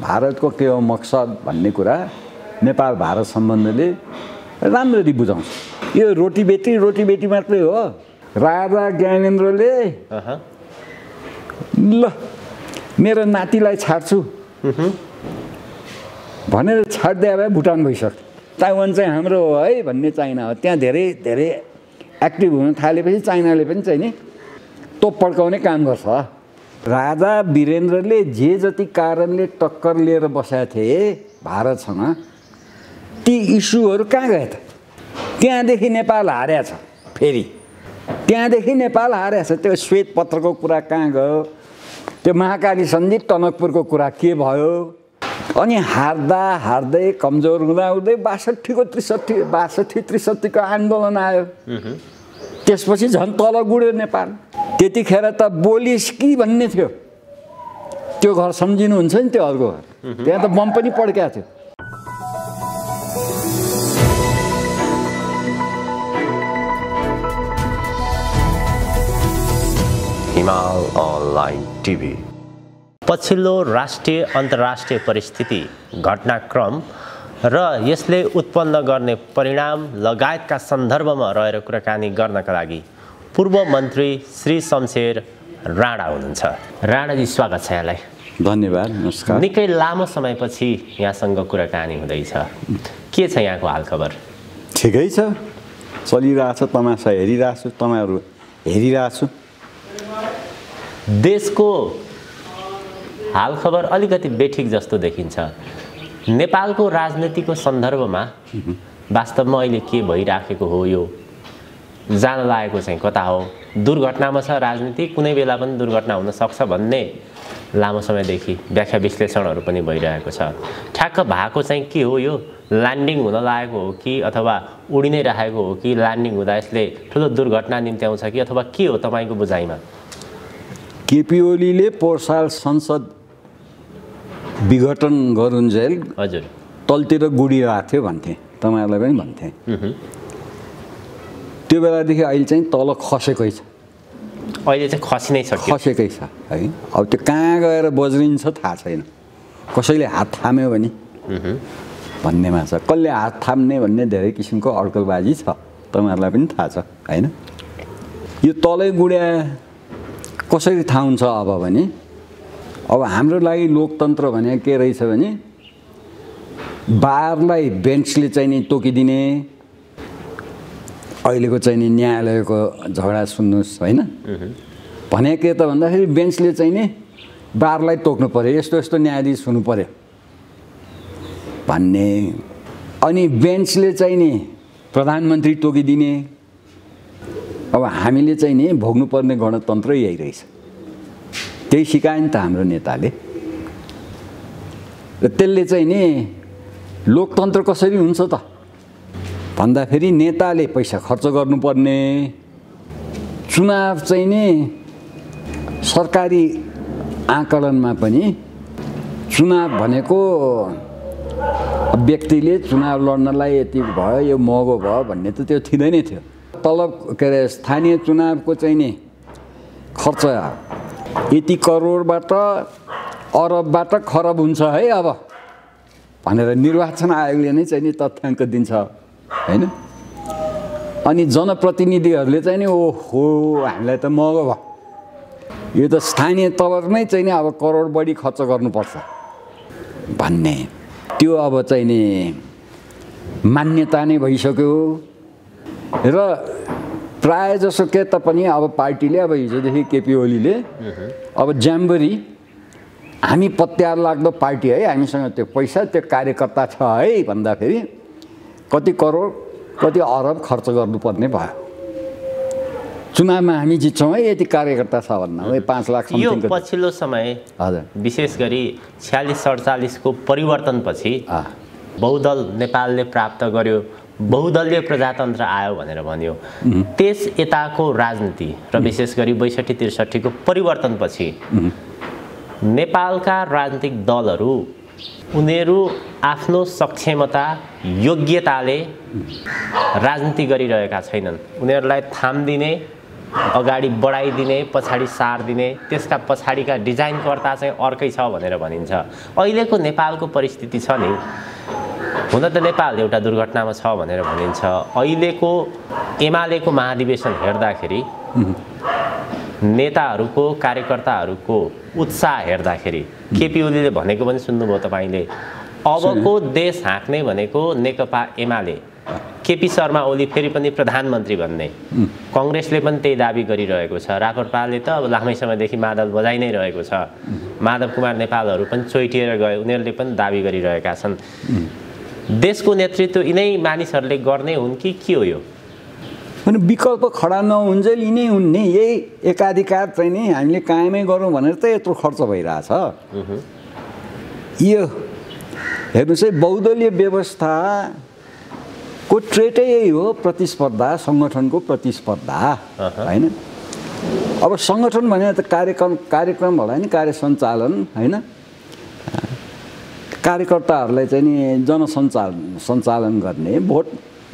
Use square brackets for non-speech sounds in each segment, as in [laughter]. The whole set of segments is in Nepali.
भारतको के हो मकसद भन्ने कुरा नेपाल भारत सम्बन्धले राम्ररी बुझाउँछ। यो रोटी बेटी रोटी बेटी मात्रै हो। राजा ज्ञानेन्द्रले। ल मेरो नातिलाई छाड्छु। भनेर छाडिदिए भए भुटान भइसक्यो ताइवान चाहिँ हाम्रो हो है भन्ने चाइना हो। त्यहाँ धेरै धेरै एक्टिभ हुन थालेपछि चाइनाले पनि चाहिँ नि तोप पड्काउने काम गर्छ। राजा वीरेन्द्रले जे जति कारणले टक्कर लिएर बसेका थिए भारतसँग ती इस्युहरू कहाँ गए त? त्यहाँदेखि नेपाल हारेछ फेरि। त्यहाँदेखि नेपाल हारेछ त्यो श्वेत पत्रको कुरा कहाँ गयो? त्यो महाकाली सन्धि टनकपुरको कुरा के भयो? अनि हार्दा हार्दै कमजोर हुँदा हुँदै बासठीको त्रिसठी बासठी त्रिसठीको आन्दोलन आयो। त्यसपछि झन् तल गुड्यो नेपाल। त्यतिखेर त बोलिस कि भन्ने थियो। त्यो घर सम्झिनुहुन्छ नि त्यो अर्को घर। त्यहाँ त बम पनि पड्क्या थियो। टिभी। पछिल्लो राष्ट्रिय अन्तर्राष्ट्रिय परिस्थिति घटनाक्रम र यसले उत्पन्न गर्ने परिणाम लगायतका सन्दर्भमा रहेर कुराकानी गर्नका लागि पूर्व मन्त्री श्री शमशेर राणा हुनुहुन्छ। राणाजी स्वागत छ यहाँलाई। धन्यवाद नमस्कार। निकै लामो समयपछि यहाँसँग कुराकानी हुँदैछ। के छ यहाँको हालखबर? ठिकै छ। चलिरहेछ तमासा हेरिरहेको छु तपाईँहरू हेरिरहेको छु देशको हालखबर अलिकति बेठिक जस्तो देखिन्छ। नेपालको राजनीतिको सन्दर्भमा वास्तवमा अहिले के भइराखेको हो यो जान लागेको चाहिँ कता हो? दुर्घटनामा छ राजनीति कुनै बेला पनि दुर्घटना हुनसक्छ भन्ने लामो समयदेखि व्याख्या विश्लेषणहरू पनि भइरहेको छ। ठ्याक्क भएको चाहिँ के हो यो? ल्यान्डिङ हुन लागेको हो कि अथवा उडि नै राखेको हो कि ल्यान्डिङ हुँदा यसले ठुलो दुर्घटना निम्त्याउँछ कि अथवा के हो तपाईँको बुझाइमा? केपी ओलीले पोहोर साल संसद विघटन गरुन्जेल हजुर। तलतिर गुडिरहेको थियो भन्थे। तपाईँहरूलाई पनि भन्थे। त्यो बेलादेखि अहिले चाहिँ तल खसेकै छ। अहिले चाहिँ खसी नै सक्यो खसेकै छ है। अब त्यो कहाँ गएर बज्रिन्छ थाहा छैन। कसैले हात थाम्यो भने। भन्नेमा छ कसले हात थाम्ने भन्ने धेरै किसिमको अड्कलबाजी छ। तपाईँहरूलाई पनि थाहा छ होइन? यो तलै गुड्या कसरी थाहा हुन्छ अब भने अब हाम्रो लागि लोकतन्त्र भने के रहेछ भने बारलाई बेन्चले चाहिँ नि तोकिदिने अहिलेको चाहिँ नि न्यायालयको झगडा सुन्नुहोस् होइन? भने के त भन्दाखेरि बेन्चले चाहिँ नि बारलाई तोक्नु पऱ्यो यस्तो यस्तो न्यायाधीश हुनु पऱ्यो भन्ने। अनि बेन्चले चाहिँ नि प्रधानमन्त्री तोकिदिने। अब हामीले चाहिँ नि भोग्नुपर्ने गणतन्त्र यही रहेछ त्यही सिकायो नि त हाम्रो नेताले। र त्यसले चाहिँ नि लोकतन्त्र कसरी हुन्छ त? भन्दाखेरि नेताले पैसा खर्च गर्नुपर्ने। चुनाव चाहिँ नि सरकारी आकलनमा पनि चुनाव भनेको व्यक्तिले चुनाव लड्नलाई यति भयो यो महँगो भयो भन्ने त त्यो थिँदैन थियो। तलब के अरे स्थानीय चुनावको चाहिँ नि खर्च यति करोडबाट अरबबाट खरब हुन्छ है अब। भनेर निर्वाचन आयोगले नै चाहिँ नि तथ्याङ्क दिन्छ। होइन? अनि जनप्रतिनिधिहरूले चाहिँ नि ओहो हामीलाई त महँगो भयो। यो त स्थानीय तवर नै चाहिँ नि अब करोड बढी खर्च गर्नुपर्छ। भन्ने त्यो अब चाहिँ नि मान्यता नै भइसक्यो। र प्राय जसो के तापनि अब पार्टीले अब हिजोदेखि केपी ओलीले अब ज्याम्बरी हामी पत्यार लाग्दो पार्टी है हामीसँग त्यो पैसा त्यो कार्यकर्ता छ है भन्दाखेरि कति करोड कति अरब खर्च गर्नुपर्ने भयो। चुनावमा हामी जित्छौँ है यति कार्यकर्ता छ भन्दा। है पाँच लाख यो पछिल्लो समय हजुर। विशेष गरी छ्यालिस सडचालिसको परिवर्तनपछि। बहुदल नेपालले प्राप्त गर्यो बहुदलीय प्रजातन्त्र आयो भनेर भन्यो। त्यस यताको राजनीति र विशेष गरी बैसठी त्रिसठीको परिवर्तनपछि नेपालका राजनीतिक दलहरू उनीहरू आफ्नो सक्षमता योग्यताले राजनीति गरिरहेका छैनन्। उनीहरूलाई थाम दिने अगाडि बढाइदिने पछाडि सारिदिने त्यसका पछाडिका डिजाइनकर्ता चाहिँ अर्कै छ भनेर भनिन्छ। अहिलेको नेपालको परिस्थिति छ नि हुन त नेपाल एउटा दुर्घटनामा छ भनेर भनिन्छ। अहिलेको एमालेको महाधिवेशन हेर्दाखेरि नेताहरूको कार्यकर्ताहरूको उत्साह हेर्दाखेरि केपी ओलीले भनेको पनि सुन्नुभयो तपाईँले अबको देश हाँक्ने भनेको नेकपा एमाले। केपी शर्मा ओली फेरि पनि प्रधानमन्त्री भन्ने कङ्ग्रेसले पनि त्यही दावी गरिरहेको छ। राप्रपाले त अब लामै समयदेखि मादल बजाइ नै रहेको छ। माधव कुमार नेपालहरू पनि चोइटिएर गए। उनीहरूले पनि दावी गरिरहेका छन्। देशको नेतृत्व यिनै मानिसहरूले गर्ने हुन् कि के हो यो? अनि विकल्प खडा नहुन्जेल यिनै हुन् नि यही एकाधिकार चाहिँ नि हामीले कायमै गरौँ भनेर त यत्रो खर्च भइरहेछ। यो हेर्नुहोस् है बहुदलीय व्यवस्थाको ट्रेटै यही हो प्रतिस्पर्धा सङ्गठनको प्रतिस्पर्धा होइन? अब सङ्गठन भने त कार्यक्रम कार्यक्रम होला नि कार्य सञ्चालन होइन? कार्यकर्ताहरूलाई चाहिँ नि जनसञ्चालन सञ्चालन गर्ने भोट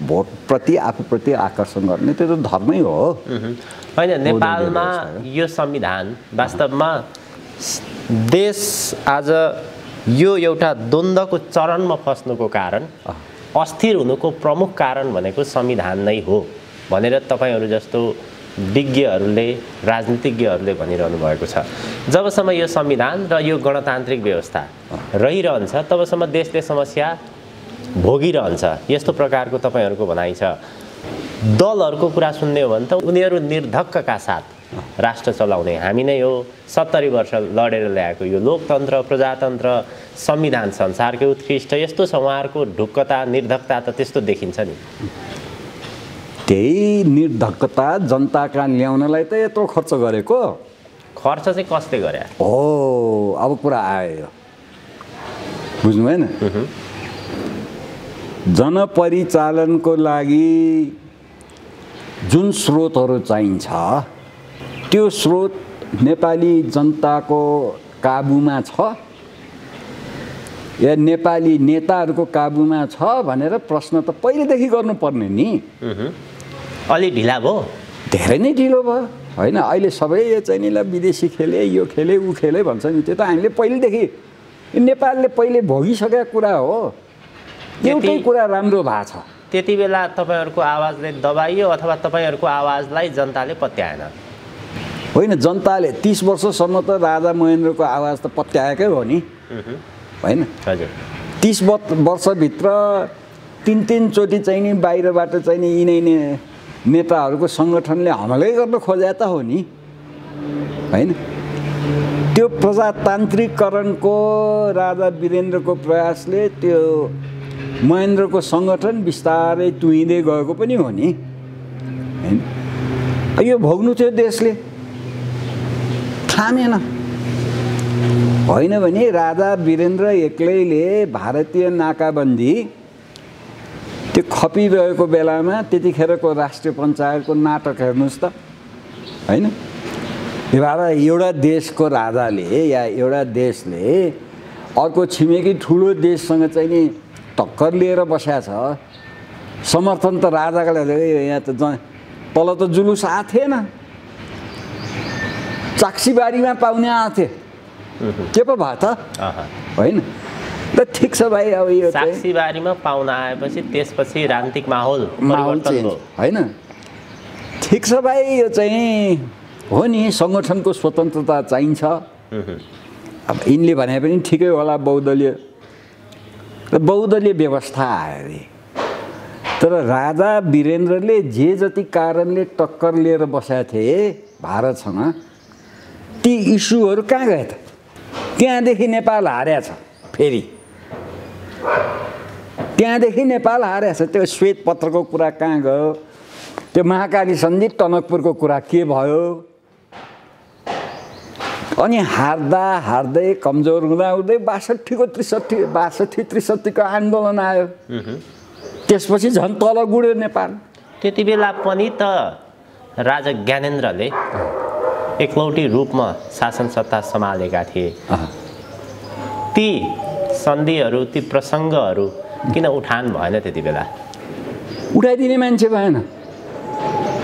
भोटप्रति आफूप्रति आकर्षण गर्ने त्यो त धर्मै हो। होइन नेपालमा यो संविधान वास्तवमा देश आज यो एउटा द्वन्द्वको चरणमा फस्नुको कारण अस्थिर हुनुको प्रमुख कारण भनेको संविधान नै हो भनेर तपाईँहरू जस्तो विज्ञहरूले राजनीतिज्ञहरूले भनिरहनु भएको छ। जबसम्म यो संविधान र यो गणतान्त्रिक व्यवस्था रहिरहन्छ तबसम्म देशले समस्या भोगिरहन्छ। यस्तो प्रकारको तपाईँहरूको भनाइ छ। दलहरूको कुरा सुन्ने हो भने त उनीहरू निर्धक्कका साथ राष्ट्र चलाउने। हामी नै हो। सत्तरी वर्ष लडेर ल्याएको यो लोकतन्त्र प्रजातन्त्र संविधान संसारकै उत्कृष्ट। यस्तो छ उहाँहरूको ढुक्कता निर्धक्कता त त्यस्तो देखिन्छ नि। त्यही निर्धक्कता जनता कहाँ ल्याउनलाई त यत्रो खर्च गरेको? खर्च चाहिँ कसले गरे? हो अब कुरा आयो। बुझ्नु भएन जनपरिचालनको लागि जुन स्रोतहरू चाहिन्छ त्यो स्रोत नेपाली जनताको काबुमा छ? या नेपाली नेताहरूको काबुमा छ भनेर प्रश्न त पहिलेदेखि गर्नुपर्ने नि। अलि ढिला भयो। धेरै नै ढिलो भयो। होइन अहिले सबै यो चाहिँ नि विदेशी खेले यो खेले ऊ खेले भन्छ नि। त्यो त हामीले पहिलेदेखि नेपालले पहिले भोगिसकेका कुरा हो। एउटै कुरा राम्रो भएको छ। त्यति बेला तपाईँहरूको आवाजले दबाइयो अथवा तपाईँहरूको आवाजलाई जनताले पत्याएन। होइन जनताले तिस वर्षसम्म त राजा महेन्द्रको आवाज त पत्याएकै हो नि। होइन? हजुर। तिस वर्षभित्र तिन तिनचोटि चाहिँ नि बाहिरबाट चाहिँ नि यिनै नै नेताहरूको सङ्गठनले हमलै गर्न खोजे त हो नि। होइन? त्यो प्रजातान्त्रिकरणको राजा वीरेन्द्रको प्रयासले त्यो महेन्द्रको सङ्गठन बिस्तारै तुहिँदै गएको पनि हो नि। यो भोग्नु थियो देशले। थामेन। होइन भने राजा वीरेन्द्र एक्लैले भारतीय नाकाबन्दी त्यो खपिरहेको बेलामा त्यतिखेरको राष्ट्रिय पञ्चायतको नाटक हेर्नुहोस् त। होइन एउटा देशको राजाले या एउटा देशले अर्को छिमेकी ठुलो देशसँग चाहिँ नि टक्कर लिएर बसेको छ। समर्थन त राजाको यहाँ त तल त जुलुस आएको थिएन। चाक्सीबारीमा पाउने आएको के पो भयो त? होइन। ठिक छ भाइ अब यो साक्षीबारीमा पाउन आएपछि त्यसपछि राजनीतिक माहौल माहौल होइन। ठिक छ भाइ यो चाहिँ हो नि सङ्गठनको स्वतन्त्रता चाहिन्छ। अब यिनले भने पनि ठिकै होला बहुदलीय र बहुदलीय व्यवस्था आयो अरे तर राजा वीरेन्द्रले जे जति कारणले टक्कर लिएर बसेका थिए भारतसँग ती इस्युहरू कहाँ गए त? त्यहाँदेखि नेपाल हारेको छ फेरि। त्यहाँदेखि नेपाल हारेको छ त्यो श्वेत पत्रको कुरा कहाँ गयो? त्यो महाकाली सन्धि टनकपुरको कुरा के भयो? अनि हार्दा हार्दै कमजोर हुँदा हुँदै बासठीको त्रिसठी बासठी त्रिसठीको आन्दोलन आयो। त्यसपछि झन् तल गुड्यो नेपाल। त्यति बेला पनि त राजा ज्ञानेन्द्रले एकलौटी रूपमा शासन सत्ता सम्हालेका थिए। ती सन्धिहरू ती प्रसङ्गहरू किन उठान भएन त्यति बेला? उठाइदिने मान्छे भएन।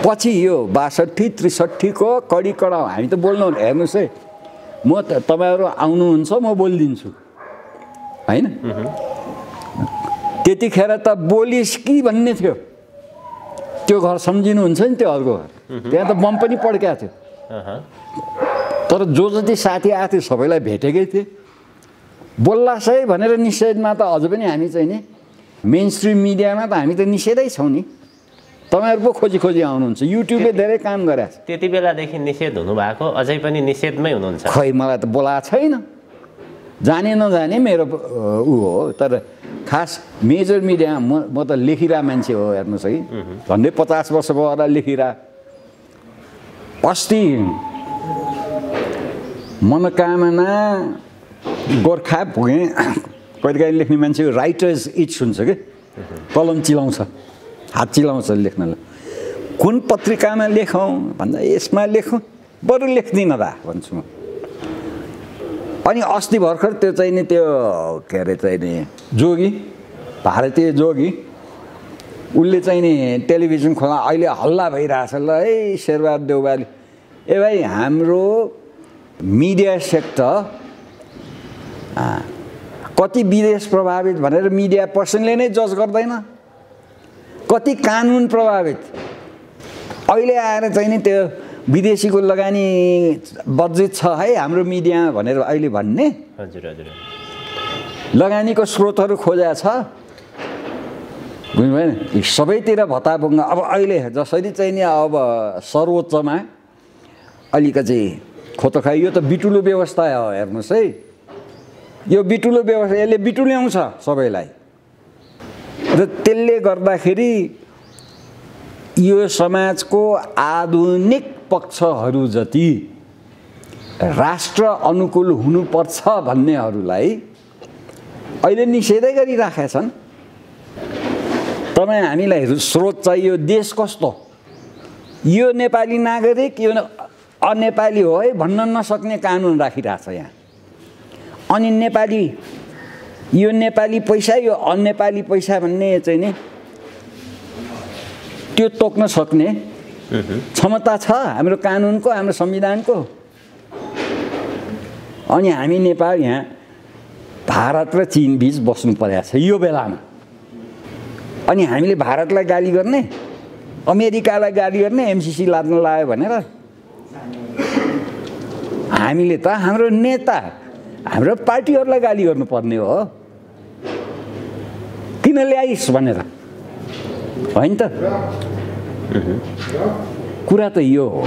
पछि यो बासठी त्रिसठीको कडी कडा हामी त बोल्नु हेर्नुहोस् है। म तपाईँहरू आउनुहुन्छ म बोलिदिन्छु। होइन? त्यतिखेर त बोलिस् कि भन्ने थियो। त्यो घर सम्झिनुहुन्छ नि त्यो अर्को घर। त्यहाँ त बम पनि पड्किएको थियो। तर जो जति साथी आएको थियो सबैलाई भेटेकै थिए। बोल्लास् भनेर निषेधमा त अझ पनि हामी चाहिँ नि मेन स्ट्रिम मिडियामा त हामी त निषेधै छौँ नि। तपाईँहरू पो खोजी खोजी आउनुहुन्छ। युट्युबले धेरै काम गरेको छ त्यति बेलादेखि निषेध हुनुभएको अझै पनि निषेधमै हुनुहुन्छ। खै मलाई त बोलाएको छैन। जाने नजाने मेरो ऊ हो। तर खास मेजर मिडिया म म त लेखिरहेको मान्छे हो हेर्नुहोस् है। झन्डै पचास वर्ष भयो होला लेखिरह अस्ति मनोकामना गोर्खा भुएँ [coughs] कहिले काहीँ लेख्ने मान्छे राइटर्स इट्स हुन्छ कि? कलम चिलाउँछ। हात चिलाउँछ लेख्नलाई। कुन पत्रिकामा लेखौँ? भन्दा यसमा लेखौँ। बरु लेख्दिनँ दा भन्छु म। अनि अस्ति भर्खर त्यो चाहिँ नि त्यो के अरे चाहिँ नि जोगी भारतीय जोगी उसले चाहिँ नि टेलिभिजन खोला अहिले हल्ला भइरहेछ ल है शेरबहादुर देउबाली ए भाइ हाम्रो मिडिया सेक्टर कति विदेश प्रभावित भनेर मिडिया पर्सनले नै जज गर्दैन। कति कानुन प्रभावित? अहिले आएर चाहिँ नि त्यो विदेशीको लगानी वर्जित छ है हाम्रो मिडियामा भनेर अहिले भन्ने। हजुर हजुर। लगानीको स्रोतहरू खोजा छ। बुझ्नुभयो नि? सबैतिर भत्ताभुङ्ग अब अहिले जसरी चाहिँ नि अब सर्वोच्चमा अलिकति खोतोखाइ यो त बिटुलो व्यवस्था हो हेर्नुहोस् है। यो बिटुलो व्यवस्था यसले बिटुल्याउँछ सबैलाई। र त्यसले गर्दाखेरि यो समाजको आधुनिक पक्षहरू जति राष्ट्र अनुकूल हुनुपर्छ भन्नेहरूलाई अहिले निषेधै गरिराखेका छन्। तपाईँ हामीलाई स्रोत चाहियो देश कस्तो? यो नेपाली नागरिक यो अनेपाली हो है भन्न नसक्ने कानुन राखिरहेछ यहाँ। अनि नेपाली यो नेपाली पैसा यो अनेपाली पैसा भन्ने चाहिँ नि त्यो तोक्न सक्ने क्षमता छ हाम्रो कानुनको हाम्रो संविधानको। अनि हामी नेपाल यहाँ भारत र चिन बिच बस्नु परेको छ यो बेलामा। अनि हामीले भारतलाई गाली गर्ने अमेरिकालाई गाली गर्ने एमसिसी लाद्न लायो भनेर। हामीले त हाम्रो नेता हाम्रो पार्टीहरूलाई गाली गर्नुपर्ने हो। किन ल्याइस् भनेर। होइन त? कुरा त यो हो।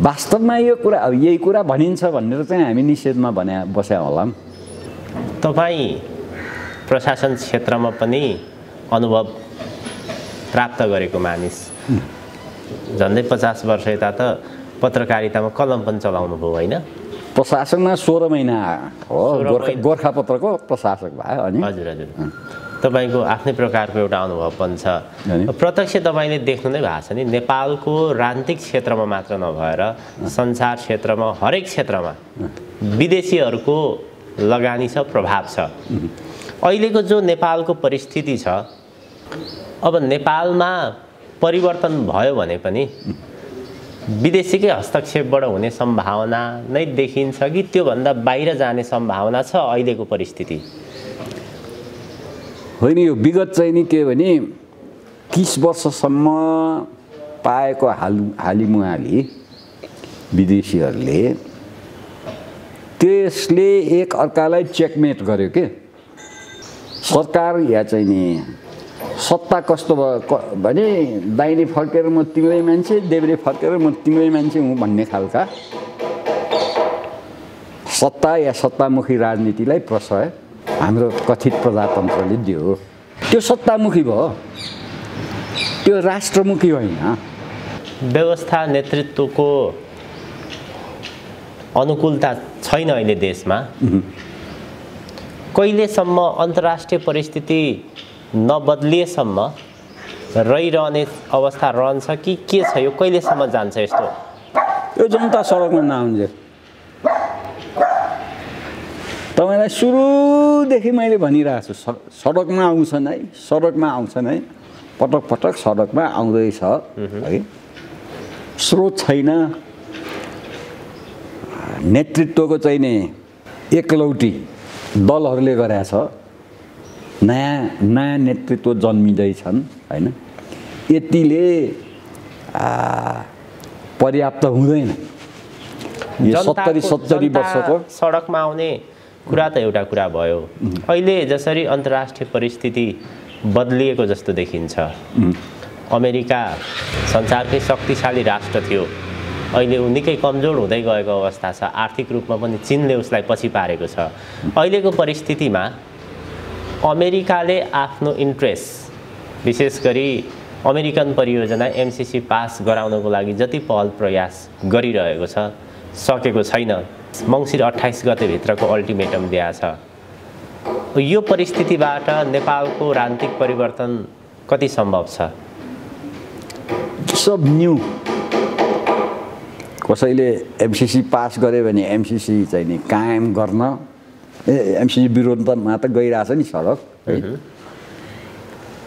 वास्तवमा यो कुरा यही कुरा भनिन्छ भनेर चाहिँ हामी निषेधमा भने बस्या होला। तपाईँ प्रशासन क्षेत्रमा पनि अनुभव प्राप्त गरेको मानिस। झन्डै पचास वर्ष यता त पत्रकारितामा कलम पनि चलाउनु भयो होइन? प्रशासनमा सोह्र महिना। हो गोर्खा। गोर्खापत्रको प्रशासक भयो अनि। हजुर हजुर। तपाईँको आफ्नै प्रकारको एउटा अनुभव पनि? छ। प्रत्यक्ष तपाईँले देख्नु नै भएको छ नि नेपालको राजनीतिक क्षेत्रमा मात्र नभएर संसार क्षेत्रमा हरेक क्षेत्रमा विदेशीहरूको लगानी छ प्रभाव छ। अहिलेको जो नेपालको परिस्थिति छ अब नेपालमा परिवर्तन भयो भने पनि विदेशीकै हस्तक्षेपबाट हुने सम्भावना नै देखिन्छ कि त्योभन्दा बाहिर जाने सम्भावना छ अहिलेको परिस्थिति? होइन यो विगत चाहिँ नि के भने तिस वर्षसम्म पाएको हाल हालिमुहाली विदेशीहरूले त्यसले एक अर्कालाई चेकमेट गर्यो के? सरकार या चाहिँ नि सत्ता कस्तो भयो? भने दाहिने फर्केर म तिम्रै मान्छे देब्रे फर्केर म तिम्रै मान्छे हुँ भन्ने खालका सत्ता या सत्तामुखी राजनीतिलाई प्रशय हाम्रो कथित प्रजातन्त्रले दियो। त्यो सत्तामुखी भयो। त्यो राष्ट्रमुखी होइन। व्यवस्था नेतृत्वको अनुकूलता छैन अहिले देशमा। कहिलेसम्म अन्तर्राष्ट्रिय परिस्थिति नबद्लिएसम्म रहिरहने अवस्था रहन्छ कि के छ यो? कहिलेसम्म जान्छ यस्तो? यो जनता सडकमा नआउन्जे तपाईँलाई सुरुदेखि मैले भनिरहेको छु स- सडकमा आउँछन् है सडकमा आउँछन् है पटक पटक सडकमा आउँदैछ है। स्रोत छैन। नेतृत्वको चाहिँ नि एकलौटी दलहरूले गरेका छ। नयाँ नयाँ नेतृत्व जन्मिँदैछन् होइन? यतिले पर्याप्त हुँदैन। यो सत्तरी सत्तरी वर्षको। सडकमा आउने कुरा त एउटा कुरा भयो। अहिले जसरी अन्तर्राष्ट्रिय परिस्थिति बदलिएको जस्तो देखिन्छ। अमेरिका संसारकै शक्तिशाली राष्ट्र थियो। अहिले ऊ निकै कमजोर हुँदै गएको अवस्था छ। आर्थिक रूपमा पनि चिनले उसलाई पछि पारेको छ। अहिलेको परिस्थितिमा अमेरिकाले आफ्नो इन्ट्रेस्ट विशेष गरी अमेरिकन परियोजना एमसिसी पास गराउनको लागि जति पहल प्रयास गरिरहेको छ सकेको छैन। मङ्सिर अठाइस गतेभित्रको अल्टिमेटम दिएको छ। यो परिस्थितिबाट नेपालको राजनीतिक परिवर्तन कति सम्भव छ? सब न्यू कसैले एमसिसी पास गर्यो भने एमसिसी चाहिँ नि कायम गर्न एमसिसी विरोधमा त गइरहेछ नि सडक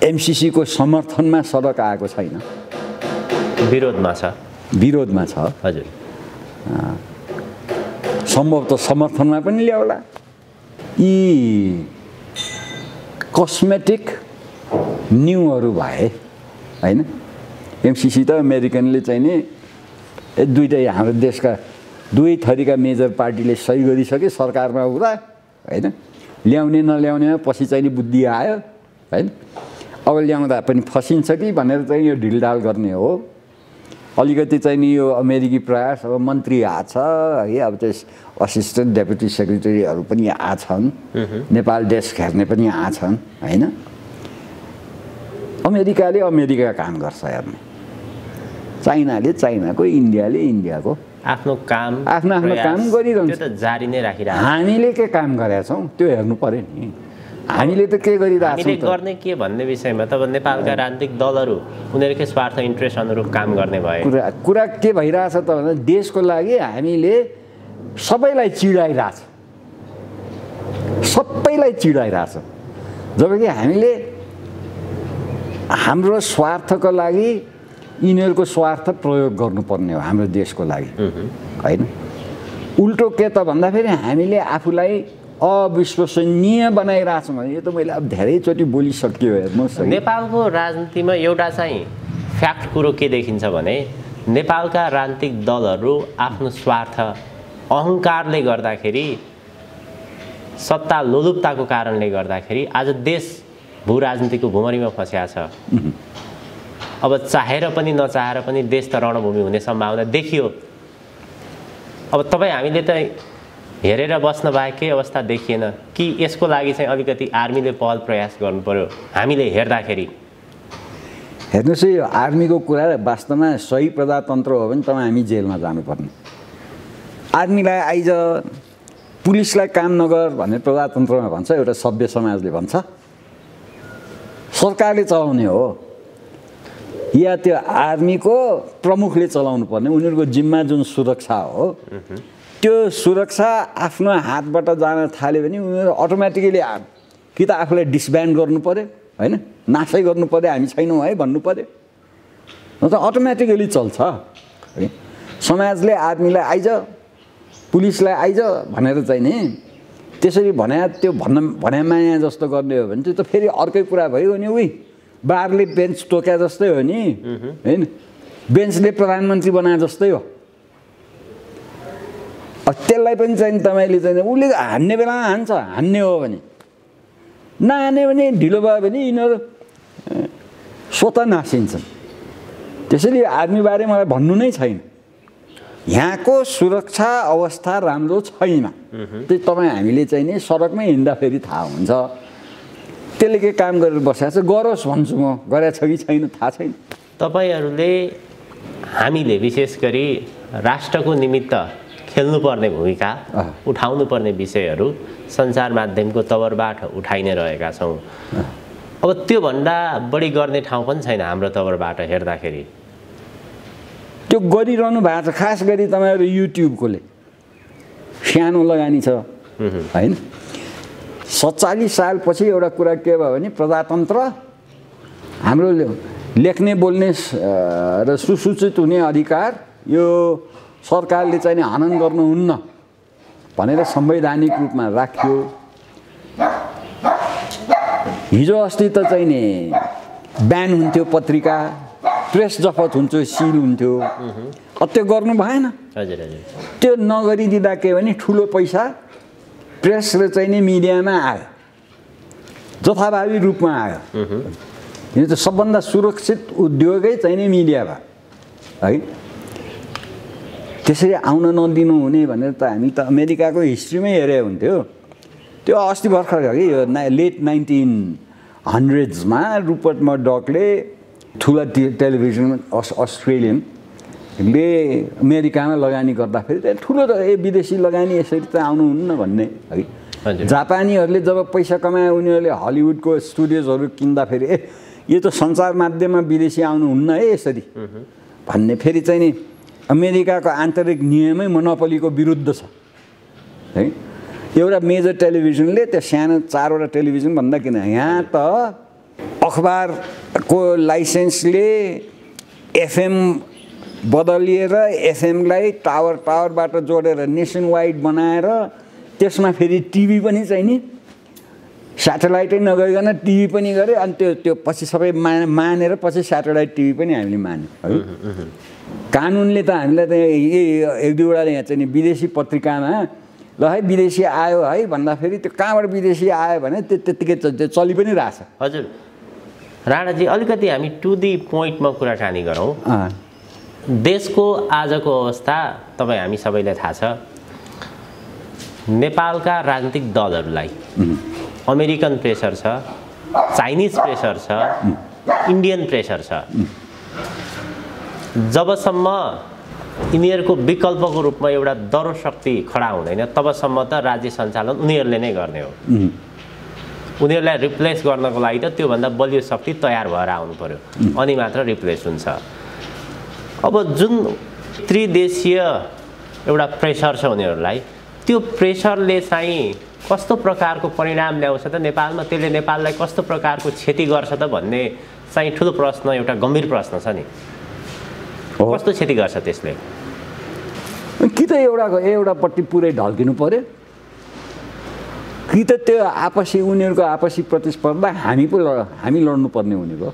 एमसिसीको समर्थनमा सडक आएको छैन। विरोधमा छ। विरोधमा छ। हजुर। सम्भव त समर्थनमा पनि ल्याउला यी कस्मेटिक न्युहरू भए होइन? एमसिसी त अमेरिकनले चाहिँ नि ए दुइटै हाम्रो देशका दुवै थरीका मेजर पार्टीले सही गरिसके सरकारमा हुँदा होइन? ल्याउने नल्याउनेमा पछि चाहिँ नि बुद्धि आयो होइन? अब ल्याउँदा पनि फसिन्छ कि भनेर चाहिँ यो ढिलढाल गर्ने हो। अलिकति चाहिँ नि यो अमेरिकी प्रयास अब मन्त्री आछ है अब त्यस असिस्टेन्ट डेपुटी सेक्रेटरीहरू पनि आछन् नेपाल डेस्क हेर्ने पनि आछन् होइन? अमेरिकाले अमेरिका काम गर्छ हेर्ने। चाइनाले चाइनाको इन्डियाले इन्डियाको। आफ्नो काम आफ्नो आफ्नो काम गरिरहन्छ। जारी नै राखिरहेको। हामीले के काम गरेका छौँ? त्यो हेर्नु पऱ्यो नि। हामीले त के गरिरहेको हामीले गर्ने के भन्ने विषयमा तब नेपालका राजनीतिक दलहरू उनीहरूकै स्वार्थ इन्ट्रेस्ट अनुरूप काम गर्ने भए? कुरा कुरा के भइरहेछ त भन्दा देशको लागि हामीले सबैलाई चिडाइरहेछ। सबैलाई चिडाइरहेछ। जबकि हामीले हाम्रो स्वार्थको लागि यिनीहरूको स्वार्थ प्रयोग गर्नुपर्ने हो हाम्रो देशको लागि। होइन? उल्टो के त भन्दाखेरि हामीले आफूलाई अविश्वसनीय बनाइरहेछौँ भने यो त मैले अब धेरैचोटि बोलिसकियो हेर्नुहोस्। नेपालको राजनीतिमा एउटा चाहिँ फ्याक्ट कुरो के देखिन्छ भने नेपालका राजनीतिक दलहरू आफ्नो स्वार्थ अहङ्कारले गर्दाखेरि सत्ता लोलुपताको कारणले गर्दाखेरि आज देश भू राजनीतिको भुमरीमा फस्या छ। अब चाहेर पनि नचाहेर पनि देश त रणभूमि हुने सम्भावना देखियो। अब तपाईँ हामीले त हेरेर बस्न बाहेक केही अवस्था देखिएन। कि यसको लागि चाहिँ अलिकति आर्मीले पहल प्रयास गर्नु पर्यो हामीले हेर्दाखेरि? हेर्नुहोस् यो आर्मीको कुरा वास्तवमा सही प्रजातन्त्र हो भने तपाईँ हामी जेलमा जानुपर्ने। आर्मीलाई आइज पुलिसलाई काम नगर भन्ने प्रजातन्त्रमा भन्छ एउटा सभ्य समाजले भन्छ। सरकारले चलाउने हो। या त्यो आर्मीको प्रमुखले चलाउनु पर्ने उनीहरूको जिम्मा जुन सुरक्षा हो त्यो सुरक्षा आफ्नो हातबाट जान थाल्यो भने उनीहरू अटोमेटिकली कि त आफूलाई डिसब्यान्ड गर्नु पऱ्यो होइन? नासै गर्नु पऱ्यो हामी छैनौँ है भन्नु पऱ्यो त अटोमेटिकली चल्छ। है समाजले आर्मीलाई आइज पुलिसलाई आइज भनेर चाहिँ नि त्यसरी भने त्यो भन्न भने माया जस्तो गर्ने हो भने त्यो त फेरि अर्कै कुरा भयो नि उही। बारले बेन्च टोक्या जस्तै हो नि। होइन? बेन्चले प्रधानमन्त्री बनाए जस्तै हो। त्यसलाई पनि चाहिँ तपाईँले चाहिँ उसले हान्ने बेलामा हान्छ हान्ने हो भने। नहाने भने ढिलो भयो भने यिनीहरू स्वतः नासिन्छन्। त्यसैले आर्मीबारे मलाई भन्नु नै छैन। यहाँको सुरक्षा अवस्था राम्रो छैन। त्यही तपाईँ हामीले चाहिँ नि सडकमै हिँड्दाखेरि थाहा हुन्छ। त्यसले के काम गरेर बसेको छ? गरोस् भन्छु म। गरेको छ कि छैन थाहा छैन। तपाईँहरूले हामीले विशेष गरी राष्ट्रको निमित्त खेल्नुपर्ने भूमिका। उठाउनुपर्ने विषयहरू सञ्चार माध्यमको तवरबाट उठाइ नै रहेका छौँ। अब त्योभन्दा बढी गर्ने ठाउँ पनि छैन हाम्रो तवरबाट हेर्दाखेरि। त्यो गरिरहनु भएको छ खास गरी तपाईँहरू युट्युबकोले। सानो लगानी छ। होइन? सत्तालिस सालपछि एउटा कुरा के भयो भने प्रजातन्त्र हाम्रो लेख्ने बोल्ने र सुसूचित हुने अधिकार यो सरकारले चाहिँ नि हनन गर्नुहुन्न भनेर संवैधानिक रूपमा राखियो। हिजो अस्ति त चाहिँ नि ब्यान हुन्थ्यो पत्रिका प्रेस जफत हुन्थ्यो सिल हुन्थ्यो। त्यो गर्नु भएन। हजुर हजुर। त्यो नगरिदिँदा के भने ठुलो पैसा प्रेस र चाहिँ नि मिडियामा आयो जथाभावी रूपमा आयो यो त सबभन्दा सुरक्षित उद्योगै चाहिँ नि मिडिया भयो है त्यसरी आउन नदिनु हुने भनेर त हामी त अमेरिकाको हिस्ट्रीमै हेरे हुन्थ्यो त्यो अस्ति भर्खर कि यो ना लेट नाइन्टिन हन्ड्रेड्समा रुपर्ट मर्डकले ठुला टेलिभिजन अस अस्ट्रेलियनले अमेरिकामा लगानी गर्दाखेरि त्यहाँ ठुलो त ए विदेशी लगानी यसरी त आउनुहुन्न भन्ने है। जापानीहरूले जब पैसा कमाए उनीहरूले हलिउडको स्टुडियोजहरू किन्दाखेरि ए यो त सञ्चार माध्यममा विदेशी आउनुहुन्न है यसरी। भन्ने फेरि चाहिँ नि अमेरिकाको आन्तरिक नियमै मोनोपोलीको विरुद्ध छ है। एउटा मेजर टेलिभिजनले त्यो सानो चारवटा टेलिभिजन भन्दा किन यहाँ त अखबारको लाइसेन्सले एफएम बदलिएर एफएमलाई टावर टावरबाट जोडेर नेसन वाइड बनाएर त्यसमा फेरि टिभी पनि चाहिँ नि स्याटेलाइटै नगरिकन टिभी पनि गऱ्यो अनि त्यो त्यो पछि सबै मा मानेर पछि स्याटेलाइट टिभी पनि हामीले मान्यौँ है? कानुनले त हामीलाई त एक दुईवटा यहाँ चाहिँ नि विदेशी पत्रिकामा ल है विदेशी आयो है भन्दाखेरि त्यो कहाँबाट विदेशी आयो भने त्यो त्यत्तिकै चलि पनि रहेछ। हजुर। राणाजी अलिकति हामी टु दि पोइन्टमा कुराकानी गरौँ। देशको आजको अवस्था तपाईँ हामी सबैलाई थाहा छ। नेपालका राजनीतिक दलहरूलाई अमेरिकन प्रेसर छ चाइनिज प्रेसर छ इन्डियन प्रेसर छ। जबसम्म यिनीहरूको विकल्पको रूपमा एउटा दरो शक्ति खडा हुँदैन तबसम्म त राज्य सञ्चालन उनीहरूले नै गर्ने हो। उनीहरूलाई रिप्लेस गर्नको लागि त त्योभन्दा बलियो शक्ति तयार भएर आउनु पर्यो। अनि मात्र रिप्लेस हुन्छ। अब जुन त्रिदेशीय एउटा प्रेसर छ उनीहरूलाई त्यो प्रेसरले चाहिँ कस्तो प्रकारको परिणाम ल्याउँछ त नेपालमा? त्यसले नेपाललाई कस्तो प्रकारको क्षति गर्छ त भन्ने चाहिँ ठुलो प्रश्न एउटा गम्भीर प्रश्न छ नि। हो। कस्तो क्षति गर्छ त्यसले? कि त एउटा एउटापट्टि पुरै ढल्किनु पर्यो? कि त त्यो आपसी उनीहरूको आपसी प्रतिस्पर्धा हामी पो लड हामी लड्नुपर्ने हुने भयो?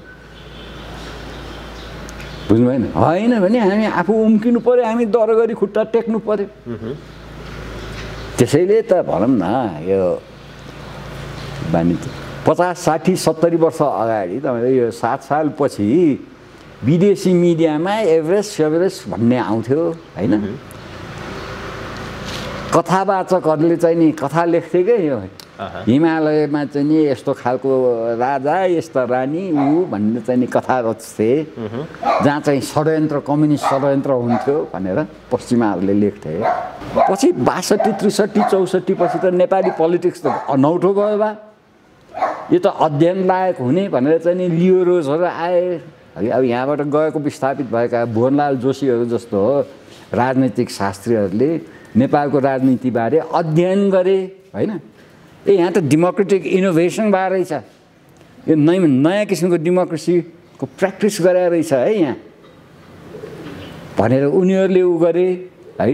बुझ्नु भएन होइन भने हामी आफू उम्किनु पऱ्यो हामी दर गरी खुट्टा टेक्नु पऱ्यो त्यसैले त भनौँ न यो वाणिज्य पचास साठी सत्तरी वर्ष अगाडि तपाईँले यो सात सालपछि विदेशी मिडियामा एभरेस्ट सेभरेस्ट भन्ने आउँथ्यो होइन? कथावाचकहरूले चाहिँ नि कथा लेख्थे क्या यो। हिमालयमा चाहिँ नि यस्तो खालको राजा यस्ता रानी ऊ भन्ने चाहिँ नि कथा रच्थे जहाँ चाहिँ षड्यन्त्र कम्युनिस्ट षड्यन्त्र हुन्थ्यो भनेर पश्चिमाहरूले लेख्थे। पछि बासठी त्रिसठी चौसठी पछि त नेपाली पोलिटिक्स त अनौठो भयो बा। यो त अध्ययन लायक हुने भनेर चाहिँ नि लियोरोजहरू आए। है अब यहाँबाट गएको विस्थापित भएका भुवनलाल जोशीहरू जस्तो हो राजनैतिक शास्त्रीहरूले नेपालको राजनीतिबारे अध्ययन गरे होइन? ए यहाँ त डेमोक्रेटिक इनोभेसन भएर रहेछ। यो नयाँ नयाँ किसिमको डेमोक्रेसीको प्र्याक्टिस गराएर रहेछ है यहाँ। भनेर उनीहरूले उ गरे है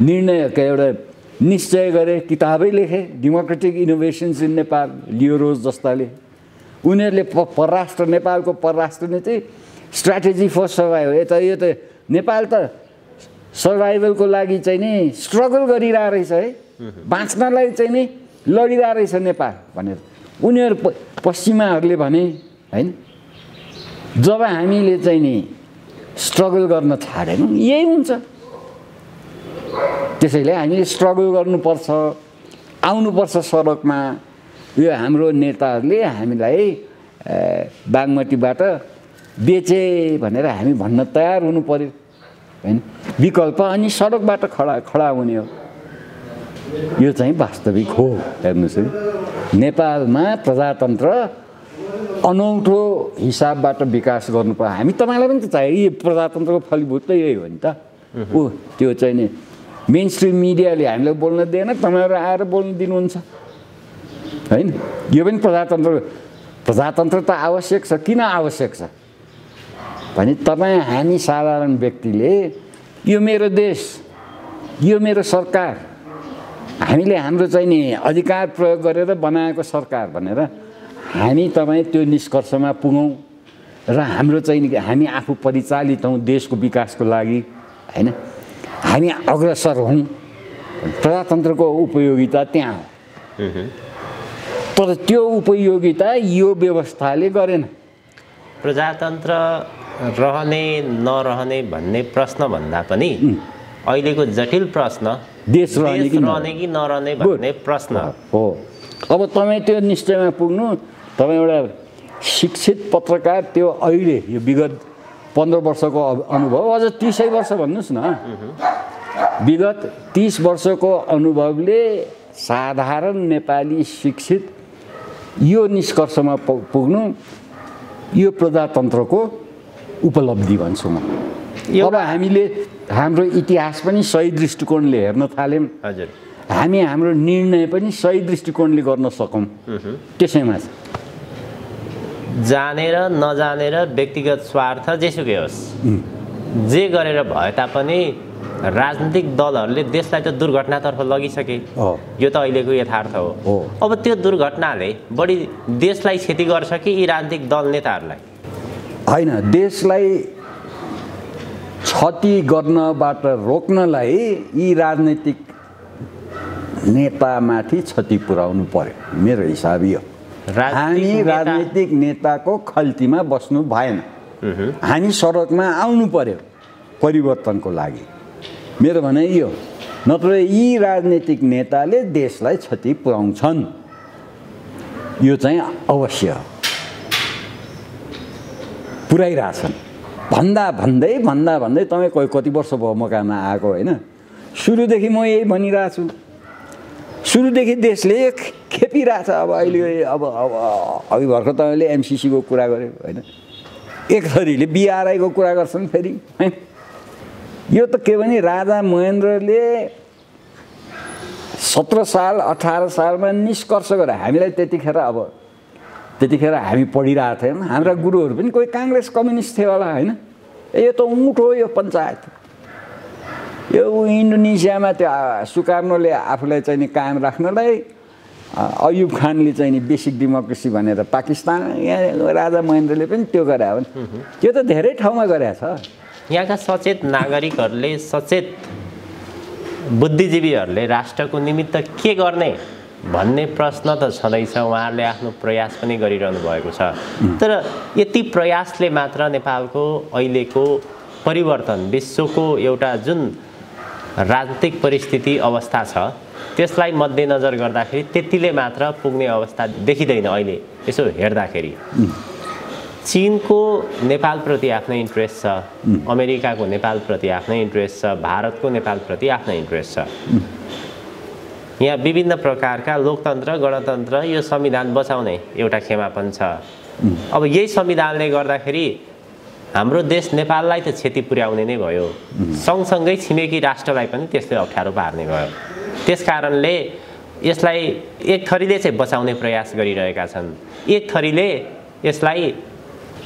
निर्णयका एउटा निश्चय गरे किताबै लेखे democratic innovations in Nepal Leo Rose जस्ताले। उनीहरूले प परराष्ट्र नेपालको परराष्ट्र नीति स्ट्राटेजी फर सर्भाइभल यता यो त नेपाल त सर्भाइभलको लागि चाहिँ नि स्ट्रगल गरिरहेको रहेछ है। बाँच्नलाई चाहिँ नि लडिरहेको रहेछ नेपाल भनेर। उनीहरू पश्चिमाहरूले भने होइन जब हामीले चाहिँ नि स्ट्रगल गर्न छाडेनौँ यही हुन्छ। त्यसैले हामीले स्ट्रगल गर्नुपर्छ आउनुपर्छ सडकमा। यो हाम्रो नेताहरूले हामीलाई बागमतीबाट बेचे भनेर हामी भन्न तयार हुनु पर्यो। होइन विकल्प अनि सडकबाट खडा खडा हुने हो। यो चाहिँ वास्तविक हो हेर्नुहोस् है। नेपालमा प्रजातन्त्र अनौठो हिसाबबाट विकास गर्नु पर्यो हामी तपाईँलाई पनि त चाहियो। यो प्रजातन्त्रको फलीभूत त यही हो नि त। ऊ त्यो चाहिँ नि मेन स्ट्रिम मिडियाले हामीलाई बोल्न दिएन तपाईँहरू आएर बोल्नु दिनुहुन्छ। होइन? यो पनि प्रजातन्त्र प्रजातन्त्र त आवश्यक छ। किन आवश्यक छ? भने तपाईँ हामी साधारण व्यक्तिले यो मेरो देश यो मेरो सरकार हामीले हाम्रो चाहिँ नि अधिकार प्रयोग गरेर बनाएको सरकार भनेर हामी तपाईँ त्यो निष्कर्षमा पुगौँ र हाम्रो चाहिँ नि हामी आफू परिचालित हौँ देशको विकासको लागि होइन? हामी अग्रसर हौँ प्रजातन्त्रको उपयोगिता त्यहाँ हो। तर त्यो उपयोगिता यो व्यवस्थाले गरेन। प्रजातन्त्र रहने नरहने भन्ने प्रश्नभन्दा पनि अहिलेको जटिल प्रश्न देश रहने कि रहने कि नरहने भन्ने प्रश्न हो अब तपाईँ त्यो निश्चयमा पुग्नु तपाईँ एउटा शिक्षित पत्रकार त्यो अहिले यो विगत पन्ध्र वर्षको अनुभव अझ तिसै वर्ष भन्नुहोस् न। विगत तिस वर्षको अनुभवले साधारण नेपाली शिक्षित यो निष्कर्षमा पुग्नु यो प्रजातन्त्रको उपलब्धि भन्छु म। अब हामीले हाम्रो इतिहास पनि सही दृष्टिकोणले हेर्न थाल्यौँ। हजुर। हामी हाम्रो निर्णय पनि सही दृष्टिकोणले गर्न सकौँ। त्यसैमा चाहिँ जानेर नजानेर व्यक्तिगत स्वार्थ जेसुकै होस्। जे गरेर भए तापनि राजनीतिक दलहरूले देशलाई त दुर्घटनातर्फ लगिसके। यो त अहिलेको यथार्थ हो। हो। अब त्यो दुर्घटनाले बढी देशलाई क्षति गर्छ कि यी राजनीतिक दल नेताहरूलाई? होइन देशलाई क्षति गर्नबाट रोक्नलाई यी राजनैतिक नेतामाथि क्षति पुर्याउनु पर्यो मेरो हिसाब यो। राजनीतिक हामी नेता- राजनैतिक नेताको खल्तीमा बस्नु भएन। हामी सडकमा आउनु पर्यो परिवर्तनको लागि। मेरो भनाइ यो नत्र यी राजनैतिक नेताले देशलाई क्षति पुर्याउँछन्। यो चाहिँ अवश्य पुऱ्याइरहेछन्। भन्दा भन्दै भन्दा भन्दै तपाईँ कोही कति वर्ष भयो मकानमा आएको होइन? सुरुदेखि म यही भनिरहेको छु। सुरुदेखि देशले खेपिरहेछ अब अहिले अब अब अघि भर्खर तपाईँले एमसिसीको कुरा गर्यो होइन? एक थरीले बिआरआईको कुरा गर्छन् फेरि होइन? यो त के भने राजा महेन्द्रले सत्र साल अठार सालमा निष्कर्ष गरे। हामीलाई त्यतिखेर अब त्यतिखेर हामी पढिरहेको थियौँ। हाम्रा गुरुहरू पनि कोही काङ्ग्रेस कम्युनिस्ट थियो होला होइन? ए यो त उँट हो यो पञ्चायत। यो इन्डोनेसियामा त्यो सुकार्नोले आफूलाई चाहिँ नि कायम राख्नलाई अयुब खानले चाहिँ नि बेसिक डेमोक्रेसी भनेर पाकिस्तान यहाँ राजा महेन्द्रले पनि त्यो गरे हो त्यो त धेरै ठाउँमा गरेको छ। यहाँका सचेत नागरिकहरूले सचेत बुद्धिजीवीहरूले राष्ट्रको निमित्त के गर्ने? भन्ने प्रश्न त छँदैछ। उहाँहरूले आफ्नो प्रयास पनि गरिरहनु भएको छ। तर यति प्रयासले मात्र नेपालको अहिलेको परिवर्तन विश्वको एउटा जुन राजनीतिक परिस्थिति अवस्था छ त्यसलाई मध्यनजर गर्दाखेरि त्यतिले मात्र पुग्ने अवस्था देखिँदैन अहिले यसो हेर्दाखेरि। चिनको नेपालप्रति आफ्नै इन्ट्रेस्ट छ अमेरिकाको नेपालप्रति आफ्नै इन्ट्रेस्ट छ भारतको नेपालप्रति आफ्नै इन्ट्रेस्ट छ। यहाँ विभिन्न प्रकारका लोकतन्त्र गणतन्त्र यो संविधान बचाउने एउटा खेमापन छ। अब यही संविधानले गर्दाखेरि हाम्रो देश नेपाललाई त क्षति पुर्याउने नै भयो। सँगसँगै छिमेकी राष्ट्रलाई पनि त्यसले अप्ठ्यारो पार्ने भयो। त्यस कारणले यसलाई एक थरीले चाहिँ बचाउने प्रयास गरिरहेका छन्। एक थरीले यसलाई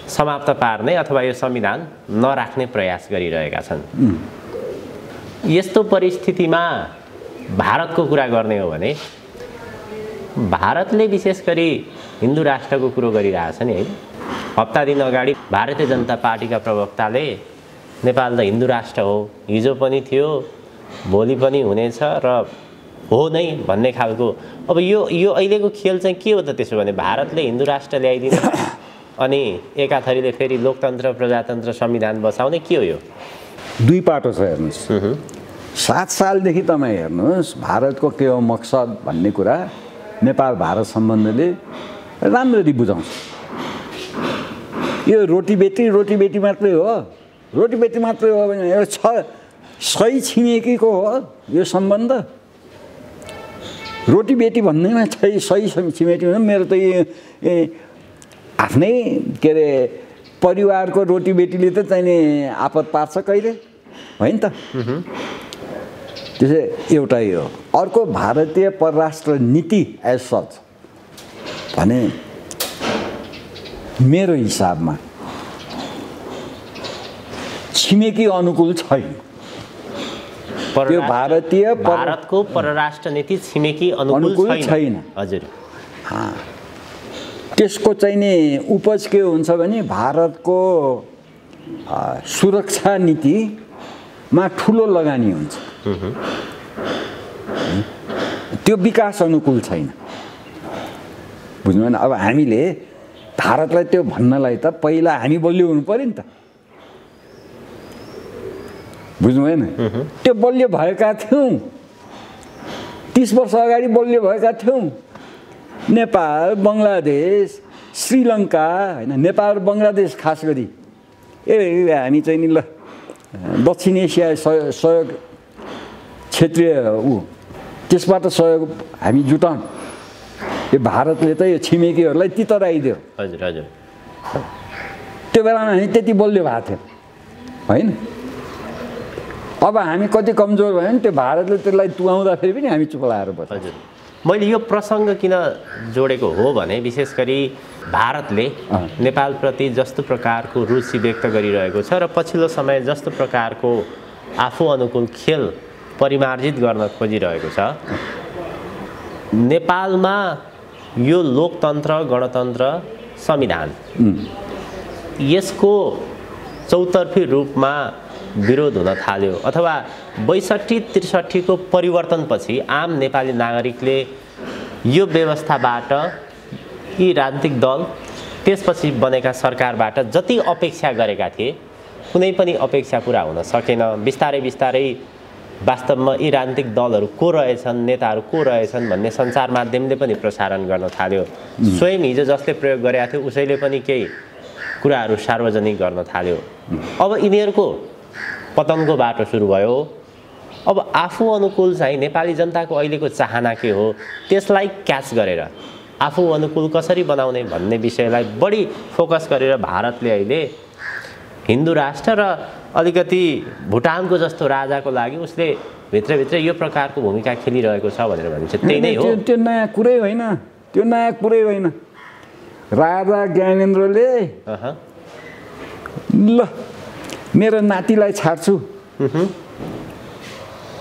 समाप्त पार्ने अथवा यो संविधान नराख्ने प्रयास गरिरहेका छन्। यस्तो परिस्थितिमा भारतको कुरा गर्ने हो भने भारतले विशेष गरी हिन्दू राष्ट्रको कुरो गरिरहेछ नि है। हप्ता दिन अगाडि भारतीय जनता पार्टीका प्रवक्ताले नेपाल त हिन्दू राष्ट्र हो हिजो पनि थियो भोलि पनि हुनेछ र हो नै भन्ने खालको। अब यो यो अहिलेको खेल चाहिँ के हो त त्यसो भने भारतले हिन्दू राष्ट्र ल्याइदिने [coughs] अनि एकाथरीले फेरि लोकतन्त्र प्रजातन्त्र संविधान बचाउने के हो यो? दुई पाटो छ हेर्नुहोस्। सात सालदेखि तपाईँ हेर्नुहोस् भारतको के हो मकसद भन्ने कुरा नेपाल भारत सम्बन्धले राम्ररी बुझाउँछ। यो रोटी बेटी रोटी बेटी मात्रै हो। रोटी बेटी मात्रै हो भने एउटा छ सही छिमेकीको हो यो सम्बन्ध। रोटी बेटी भन्दैमा छै सही छिमेकी भन्दा मेरो त यो आफ्नै के अरे परिवारको रोटी बेटीले त चाहिने आपत पार्छ कहिले? होइन त? त्यसै एउटा यो अर्को भारतीय परराष्ट्र नीति एज सच भने मेरो हिसाबमा छिमेकी अनुकूल छैन। त्यो भारतीय भारतको परराष्ट्र नीति छिमेकी अनुकूल छैन। हजुर। त्यसको चाहिँ नि उपज के हुन्छ भने भारतको सुरक्षा नीतिमा ठुलो लगानी हुन्छ। त्यो विकास अनुकूल छैन। बुझ्नु भएन अब हामीले भारतलाई त्यो भन्नलाई त पहिला हामी बलियो हुनु पऱ्यो नि त। बुझ्नु भएन त्यो बलियो भएका थियौँ। तिस वर्ष अगाडि बलियो भएका थियौँ। नेपाल बङ्गलादेश श्रीलङ्का होइन नेपाल बङ्गलादेश खास गरी। ए हामी चाहिँ नि ल दक्षिण एसिया सहयोग क्षेत्रीय ऊ। त्यसबाट सहयोग हामी जुटाउँ यो भारतले त यो छिमेकीहरूलाई तितराइदियो हजुर हजुर। त्यो बेलामा हामी त्यति बलियो भएको थियो। होइन? अब हामी कति कमजोर भयो भने त्यो भारतले त्यसलाई तुहाउँदाखेरि पनि हामी चुप लाएर बस्छौँ। हजुर। मैले यो प्रसङ्ग किन जोडेको हो भने विशेष गरी भारतले। नेपालप्रति जस्तो प्रकारको रुचि व्यक्त गरिरहेको छ र पछिल्लो समय जस्तो प्रकारको आफू अनुकूल खेल परिमार्जित गर्न खोजिरहेको छ। नेपालमा यो लोकतन्त्र गणतन्त्र संविधान। यसको चौतर्फी रूपमा विरोध हुन थाल्यो अथवा बैसठी त्रिसठीको परिवर्तनपछि आम नेपाली नागरिकले यो व्यवस्थाबाट यी राजनीतिक दल त्यसपछि बनेका सरकारबाट जति अपेक्षा गरेका थिए कुनै पनि अपेक्षा पुरा हुन सकेन। बिस्तारै बिस्तारै वास्तवमा यी राजनीतिक दलहरू को रहेछन् नेताहरू को रहेछन् भन्ने सञ्चार माध्यमले पनि प्रसारण गर्न थाल्यो। स्वयं हिजो जसले प्रयोग गरेका थियो उसैले पनि केही कुराहरू सार्वजनिक गर्न थाल्यो। अब यिनीहरूको पतनको बाटो सुरु भयो। अब आफू अनुकूल चाहिँ नेपाली जनताको अहिलेको चाहना के हो त्यसलाई क्याच गरेर आफू अनुकूल कसरी बनाउने भन्ने विषयलाई बढी फोकस गरेर भारतले अहिले हिन्दू राष्ट्र र अलिकति भुटानको जस्तो राजाको लागि उसले भित्रभित्र यो प्रकारको भूमिका खेलिरहेको छ भनेर भनिन्छ। त्यही नै हो। त्यो नयाँ कुरै होइन। त्यो नयाँ कुरै होइन। राजा ज्ञानेन्द्रले ल मेरो नातिलाई छाड्छु।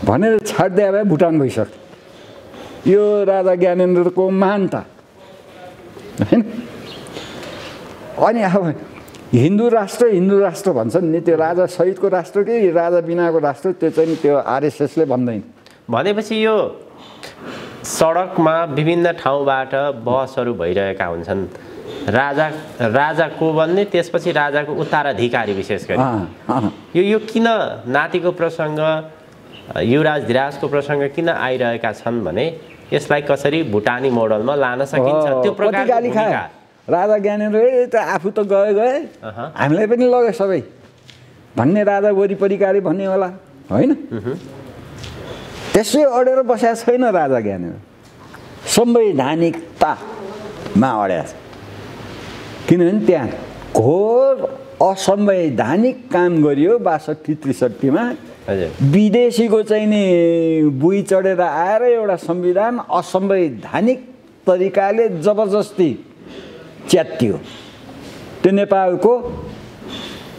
भनेर छाडिदिए भए भुटान भइसक्यो यो राजा ज्ञानेन्द्रको महानता होइन? अनि अब हिन्दू राष्ट्र हिन्दू राष्ट्र भन्छन्। नि त्यो राजा सहितको राष्ट्र कि राजा बिनाको राष्ट्र? त्यो चाहिँ त्यो आरएसएसले भन्दैन। भनेपछि यो सडकमा विभिन्न ठाउँबाट बसहरू भइरहेका हुन्छन्। राजा राजा को भन्ने त्यसपछि राजाको उत्तराधिकारी विशेष गरी। यो यो किन नातिको प्रसङ्ग युवराज धिराजको प्रसङ्ग किन आइरहेका छन् भने यसलाई कसरी भुटानी मोडलमा लान सकिन्छ? त्यो प्रकारको राजा ज्ञानेन्द्र ए त आफू त गए गए। हामीलाई पनि लग्यो सबै। भन्ने राजा वरिपरिकाले भन्ने होला होइन? त्यसै अडेर बसेको छैन राजा ज्ञानेन्द्र। संवैधानिकतामा अड्या छ किनभने त्यहाँ घोर असंवैधानिक काम गरियो बासठी त्रिसठीमा। विदेशीको चाहिँ नि बुई चढेर आएर एउटा संविधान असंवैधानिक तरिकाले जबरजस्ती च्यातियो त्यो नेपालको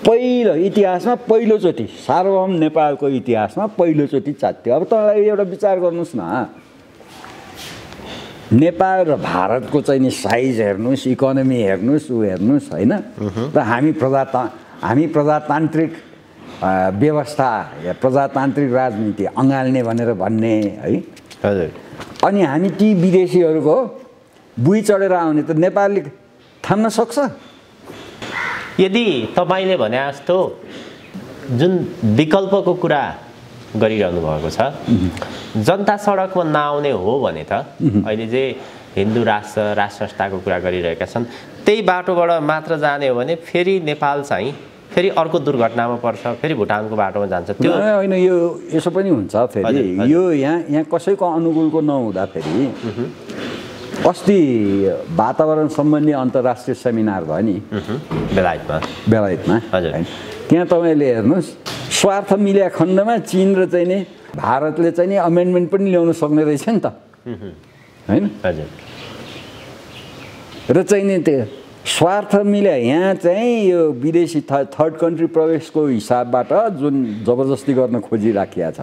पहिलो इतिहासमा पहिलोचोटि सार्वभौम नेपालको इतिहासमा पहिलोचोटि च्यातियो अब तपाईँलाई एउटा विचार गर्नुहोस् न। नेपाल र भारतको चाहिँ नि साइज हेर्नुहोस् इकोनोमी हेर्नुहोस् ऊ हेर्नुहोस् होइन? र हामी प्रजाता हामी प्रजातान्त्रिक व्यवस्था या प्रजातान्त्रिक राजनीति अँगाल्ने भनेर भन्ने है? हजुर। अनि हामी ती विदेशीहरूको बुई चढेर आउने त नेपालले थाम्न सक्छ। यदि तपाईँले भने जस्तो जुन विकल्पको कुरा गरिरहनु भएको छ जनता सडकमा नआउने हो भने त अहिले चाहिँ हिन्दू राष्ट्र राष्ट्र संस्थाको कुरा गरिरहेका छन् त्यही बाटोबाट मात्र जाने हो भने फेरि नेपाल चाहिँ फेरि अर्को दुर्घटनामा पर्छ फेरि भुटानको बाटोमा जान्छ। त्यो होइन यो यसो पनि हुन्छ फेरि। यो यहाँ यहाँ कसैको अनुकूलको नहुँदाखेरि अस्ति वातावरण सम्बन्धी अन्तर्राष्ट्रिय सेमिनार भयो नि? बेलायतमा। बेलायतमा। हजुर। होइन त्यहाँ तपाईँले हेर्नुहोस् स्वार्थ मिल्या खण्डमा चिन र चाहिँ नि भारतले चाहिँ नि अमेन्डमेन्ट पनि ल्याउन सक्ने रहेछ नि त। होइन? हजुर। र चाहिँ नि त्यो स्वार्थ मिले यहाँ चाहिँ यो विदेशी थर्ड कन्ट्री प्रवेशको हिसाबबाट जुन जबरजस्ती गर्न खोजिराखिया छ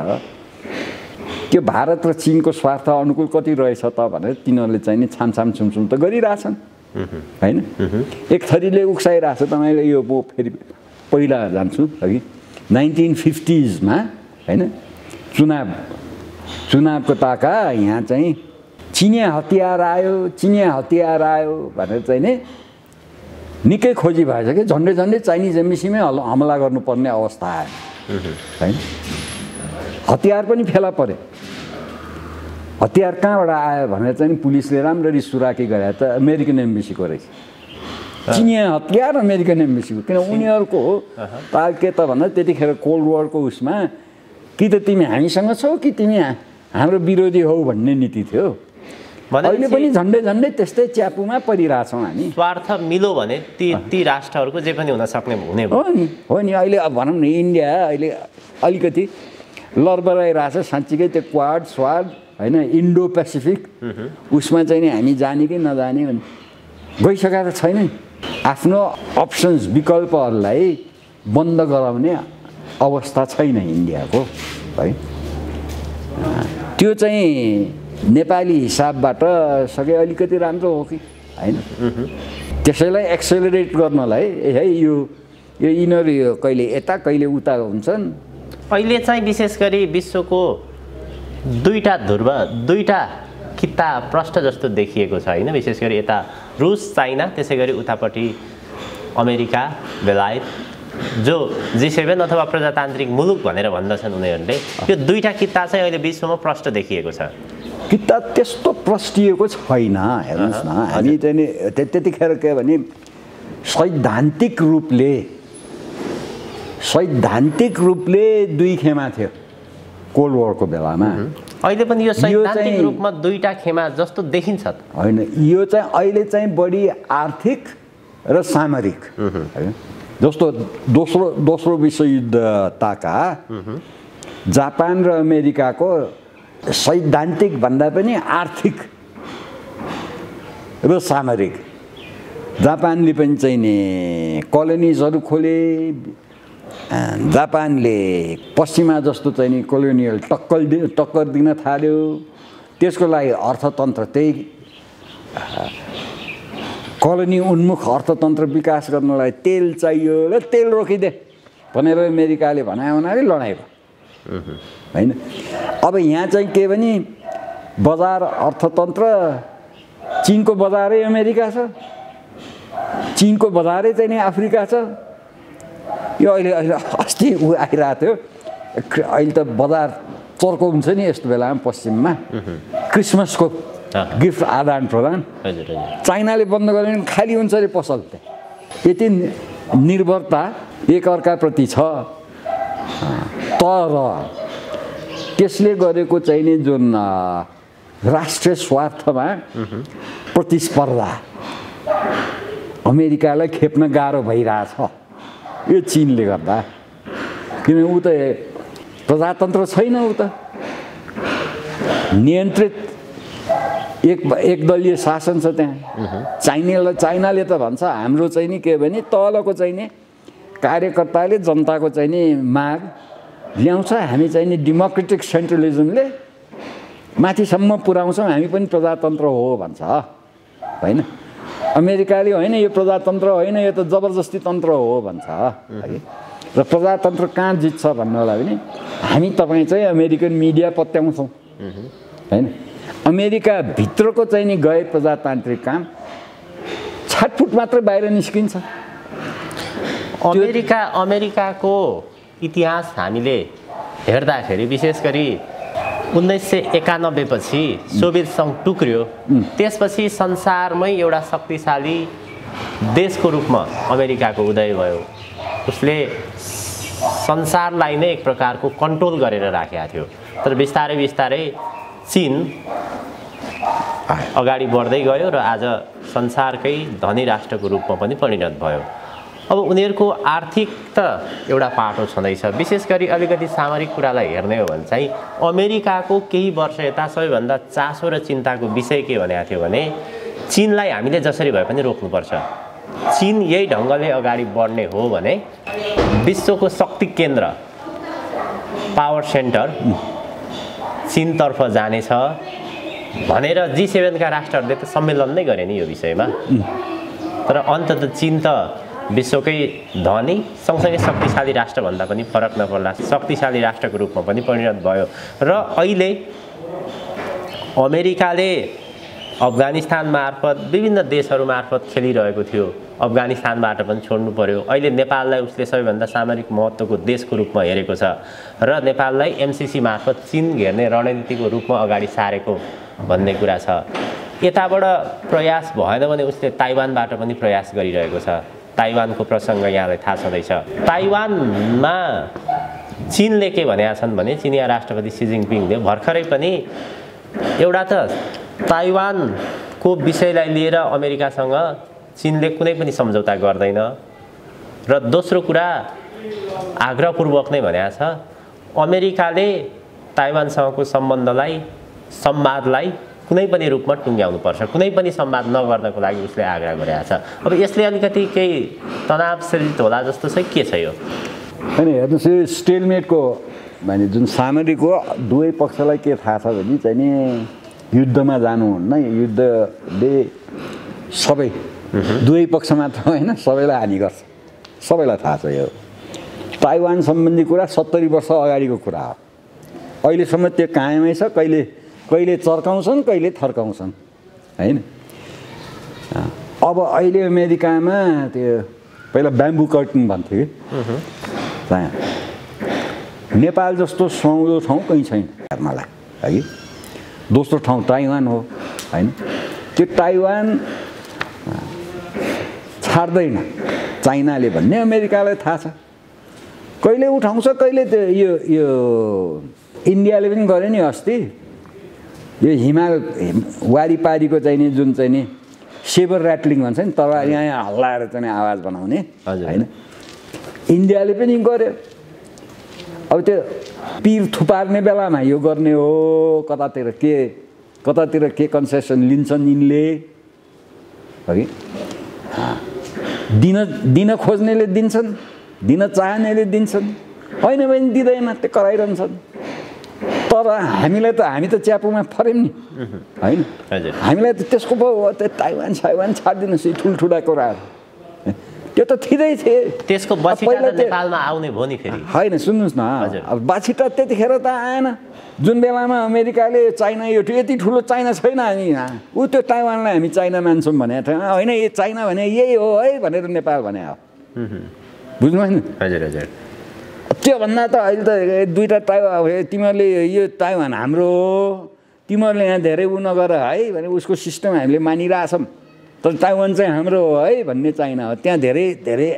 त्यो भारत र चिनको स्वार्थ अनुकूल कति रहेछ त भनेर तिनीहरूले चाहिँ नि छामछाम छुमछुम त गरिरहेछन्। होइन? एक थरीले उक्साइरहेको छ तपाईँले यो म फेरि पहिला जान्छु अघि। नाइन्टिन फिफ्टिजमा होइन? चुनाव चुनावको ताका यहाँ चाहिँ चिनिया हतियार आयो चिनिया हतियार आयो भनेर चाहिँ नि निकै खोजी भएछ कि? झन्डै झन्डै चाइनिज एम्बेसीमै हमला गर्नुपर्ने अवस्था आयो। होइन? हतियार पनि फेला पऱ्यो। हतियार कहाँबाट आयो भनेर चाहिँ पुलिसले राम्ररी सुराकी गरे त अमेरिकन एम्बेसीको रहेछ। चिनिया हतियार अमेरिकन एम्बेसीको किन उनीहरूको हो। ताल के त भन्दा त्यतिखेर कोल्ड वारको उसमा कि त तिमी हामीसँग छौ कि तिमी हाम्रो विरोधी हौ भन्ने नीति थियो। अहिले पनि झन्डै झन्डै त्यस्तै च्यापुमा परिरहेछौँ हामी। स्वार्थ मिलो भने ती ती राष्ट्रहरूको जे पनि हुन सक्ने हुने हो नि हो नि अहिले अब भनौँ न इन्डिया अहिले अलिकति लरबराइरहेछ। साँच्चीकै त्यो क्वाड स्वाड होइन इन्डो पेसिफिक उसमा चाहिँ नि हामी जाने कि नजाने भने गइसकेको त छैन नि आफ्नो अप्सन्स विकल्पहरूलाई बन्द गराउने अवस्था छैन इन्डियाको है। त्यो चाहिँ नेपाली हिसाबबाट सके अलिकति राम्रो हो कि होइन। त्यसैलाई एक्सेलरेट गर्नलाई ए है यो यो यिनीहरू यो कहिले यता कहिले उता हुन्छन्। अहिले चाहिँ विशेष गरी विश्वको दुईवटा ध्रुव दुईवटा किता प्रष्ट जस्तो देखिएको छ होइन? विशेष गरी यता रुस चाइना त्यसै गरी उतापट्टि अमेरिका बेलायत जो जी सेभेन अथवा प्रजातान्त्रिक मुलुक भनेर भन्दछन् उनीहरूले यो दुईवटा किता चाहिँ अहिले विश्वमा प्रष्ट देखिएको छ। किता त्यस्तो प्रस्टिएको छैन हेर्नुहोस् न। हामी चाहिँ नि त्य- त्यतिखेर के भने सैद्धान्तिक रूपले सैद्धान्तिक रूपले दुई खेमा थियो। कोल्ड वारको बेलामा। अहिले पनि यो सैद्धान्तिक रूपमा दुईवटा खेमा जस्तो देखिन्छ होइन यो चाहिँ अहिले चाहिँ बढी आर्थिक र सामरिक। होइन? जस्तो दोस्रो दोस्रो विश्वयुद्ध ताका जापान र अमेरिकाको सैद्धान्तिक भन्दा पनि आर्थिक र सामरिक। जापानले पनि चाहिँ नि कोलोनिजहरू खोले जापानले पश्चिमा जस्तो चाहिँ नि कोलोनियल टक्कर दि टक्कर दिन थाल्यो। त्यसको लागि अर्थतन्त्र त्यही कोलोनी उन्मुख अर्थतन्त्र विकास गर्नलाई तेल चाहियो। र तेल रोकिदे भनेर अमेरिकाले भने हुनाले लडाइँ भयो। होइन? अब यहाँ चाहिँ के भने बजार अर्थतन्त्र चिनको बजारै अमेरिका छ। चिनको बजारै चाहिँ नि अफ्रिका छ। यो अहिले अहिले अस्ति ऊ आइरहेको थियो अहिले त बजार चर्को हुन्छ नि यस्तो बेलामा पश्चिममा क्रिसमसको। गिफ्ट आदान प्रदान चाइनाले बन्द गर्यो भने खाली हुन्छ अरे पसल त्यहाँ यति निर्भरता एकअर्काप्रति छ तर त्यसले गरेको चाहिँ नि जुन राष्ट्रिय स्वार्थमा प्रतिस्पर्धा अमेरिकालाई खेप्न गाह्रो भइरहेछ यो चिनले गर्दा। किन ऊ त प्रजातन्त्र छैन ऊ त। नियन्त्रित एक एकदलीय शासन छ त्यहाँ। चाइनाले चाइनाले त भन्छ हाम्रो चाहिँ नि के भने तलको चाहिँ नि कार्यकर्ताले जनताको चाहिँ नि माग ल्याउँछ। हामी चाहिँ नि डेमोक्रेटिक सेन्ट्रलिजमले माथिसम्म पुर्याउँछौँ हामी पनि प्रजातन्त्र हो भन्छ। होइन? अमेरिकाले होइन यो प्रजातन्त्र होइन यो त जबरजस्ती तन्त्र हो भन्छ। है। र प्रजातन्त्र कहाँ जित्छ भन्नलाई पनि हामी तपाईँ चाहिँ अमेरिकन मिडिया पत्याउँछौँ। होइन। अमेरिकाभित्रको चाहिँ नि गए प्रजातान्त्रिक काम छाटफुट मात्र बाहिर निस्किन्छ। अमेरिका अमेरिकाको इतिहास हामीले हेर्दाखेरि विशेष गरी उन्नाइस सय एकानब्बे पछि सोभियत सङ्घ टुक्रियो। त्यसपछि संसारमै एउटा शक्तिशाली देशको रूपमा अमेरिकाको उदय भयो। उसले संसारलाई नै एक प्रकारको कन्ट्रोल गरेर राखेका थियो। तर बिस्तारै बिस्तारै चिन अगाडि बढ्दै गयो र आज संसारकै धनी राष्ट्रको रूपमा पनि परिणत भयो। अब उनीहरूको आर्थिक त एउटा पाटो छँदैछ। विशेष गरी अलिकति सामरिक कुरालाई हेर्ने हो भने चाहिँ अमेरिकाको केही वर्ष यता सबैभन्दा चासो र चिन्ताको विषय के भनेको थियो भने चिनलाई हामीले जसरी भए पनि रोक्नुपर्छ। चिन यही ढङ्गले अगाडि बढ्ने हो भने विश्वको शक्ति केन्द्र पावर सेन्टर चिनतर्फ जानेछ भनेर जी सेभेनका राष्ट्रहरूले त सम्मेलन नै गरे नि यो विषयमा। तर अन्तत चिन त विश्वकै धनी सँगसँगै शक्तिशाली राष्ट्रभन्दा पनि फरक नपर्ला। शक्तिशाली राष्ट्रको रूपमा पनि परिणत भयो। र अहिले अमेरिकाले अफगानिस्तान मार्फत विभिन्न देशहरू मार्फत खेलिरहेको थियो। अफगानिस्तानबाट पनि छोड्नु पर्यो। अहिले नेपाललाई उसले सबैभन्दा सामरिक महत्त्वको देशको रूपमा हेरेको छ र नेपाललाई एमसिसी मार्फत चिन घेर्ने रणनीतिको रूपमा अगाडि सारेको भन्ने कुरा छ। यताबाट प्रयास भएन भने उसले ताइवानबाट पनि प्रयास गरिरहेको छ। ताइवानको प्रसङ्ग यहाँलाई थाहा छँदैछ। ताइवानमा चिनले के भनेका छन् भने चिनिया राष्ट्रपति सी जिङपिङले भर्खरै पनि एउटा त ताइवानको विषयलाई लिएर अमेरिकासँग चिनले कुनै पनि सम्झौता गर्दैन र दोस्रो कुरा आग्रहपूर्वक नै भनेको छ अमेरिकाले ताइवानसँगको सम्बन्धलाई संवादलाई कुनै पनि रूपमा टुङ्ग्याउनुपर्छ कुनै पनि संवाद नगर्नको लागि उसले आग्रह गरेको छ। अब यसले अलिकति केही तनाव सृजित होला जस्तो चाहिँ के छ यो? होइन हेर्नुहोस् यो स्टेलमेटको भने जुन सामरिक हो दुवै पक्षलाई के थाहा छ भने चाहिँ नि युद्धमा जानुहुन्न। युद्धले सबै दुवै पक्ष मात्र होइन सबैलाई हानि गर्छ। सबैलाई थाहा छ यो। ताइवान सम्बन्धी कुरा सत्तरी वर्ष अगाडिको कुरा हो। अहिलेसम्म त्यो कायमै छ कहिले कहिले चर्काउँछन् कहिले थर्काउँछन्। होइन? अब अहिले अमेरिकामा त्यो पहिला ब्याम्बु कर्टन भन्थ्यो कि? त्यहाँ। नेपाल जस्तो सुहाउँदो ठाउँ कहीँ छैन। हेर्नलाई है? कि दोस्रो ठाउँ ताइवान हो। होइन? त्यो ताइवान छाड्दैन। चाइनाले भन्ने अमेरिकालाई थाहा छ। कहिले उठाउँछ कहिले त्यो यो यो इन्डियाले पनि गर्यो नि अस्ति। यो हिमाल वारिपारीको चाहिँ नि जुन चाहिँ नि सेबर ऱ्याटलिङ भन्छ नि तर यहाँ यहाँ हल्लाएर चाहिँ आवाज बनाउने होइन? इन्डियाले पनि गर्यो। अब त्यो पिर थुपार्ने बेलामा यो गर्ने हो कतातिर के कतातिर के कन्सेसन लिन्छन् यिनले? कि? दिन दिन खोज्नेले दिन्छन् दिन चाहनेले दिन्छन्। होइन भने दिँदैन त्यो कराइरहन्छन्। तर हामीलाई त हामी त च्यापुमा फर्यौँ नि। होइन? हामीलाई त त्यसको पो त्यो ताइवान साइवान छाडिदिनुहोस् यी ठुल्ठुला कुराहरू। त्यो त थिँदै थिए। त्यसको नेपालमा आउने भयो नि फेरि। होइन सुन्नुहोस् न। अब बाछिटा त्यतिखेर त आएन। जुन बेलामा अमेरिकाले चाइना यो यति ठुलो चाइना छैन हामी ऊ त्यो ताइवानलाई हामी चाइना मान्छौँ थियौँ। होइन यो चाइना भने यही हो है भनेर नेपाल भने हो। बुझ्नुभयो नि? हजुर हजुर। त्योभन्दा त अहिले त दुइटा ताइवा तिमीहरूले यो ताइवान हाम्रो हो तिमीहरूले यहाँ धेरै उ नगर है भने उसको सिस्टम हामीले मानिरहेछौँ। तर ताइवान चाहिँ हाम्रो हो है भन्ने चाइना हो। त्यहाँ धेरै धेरै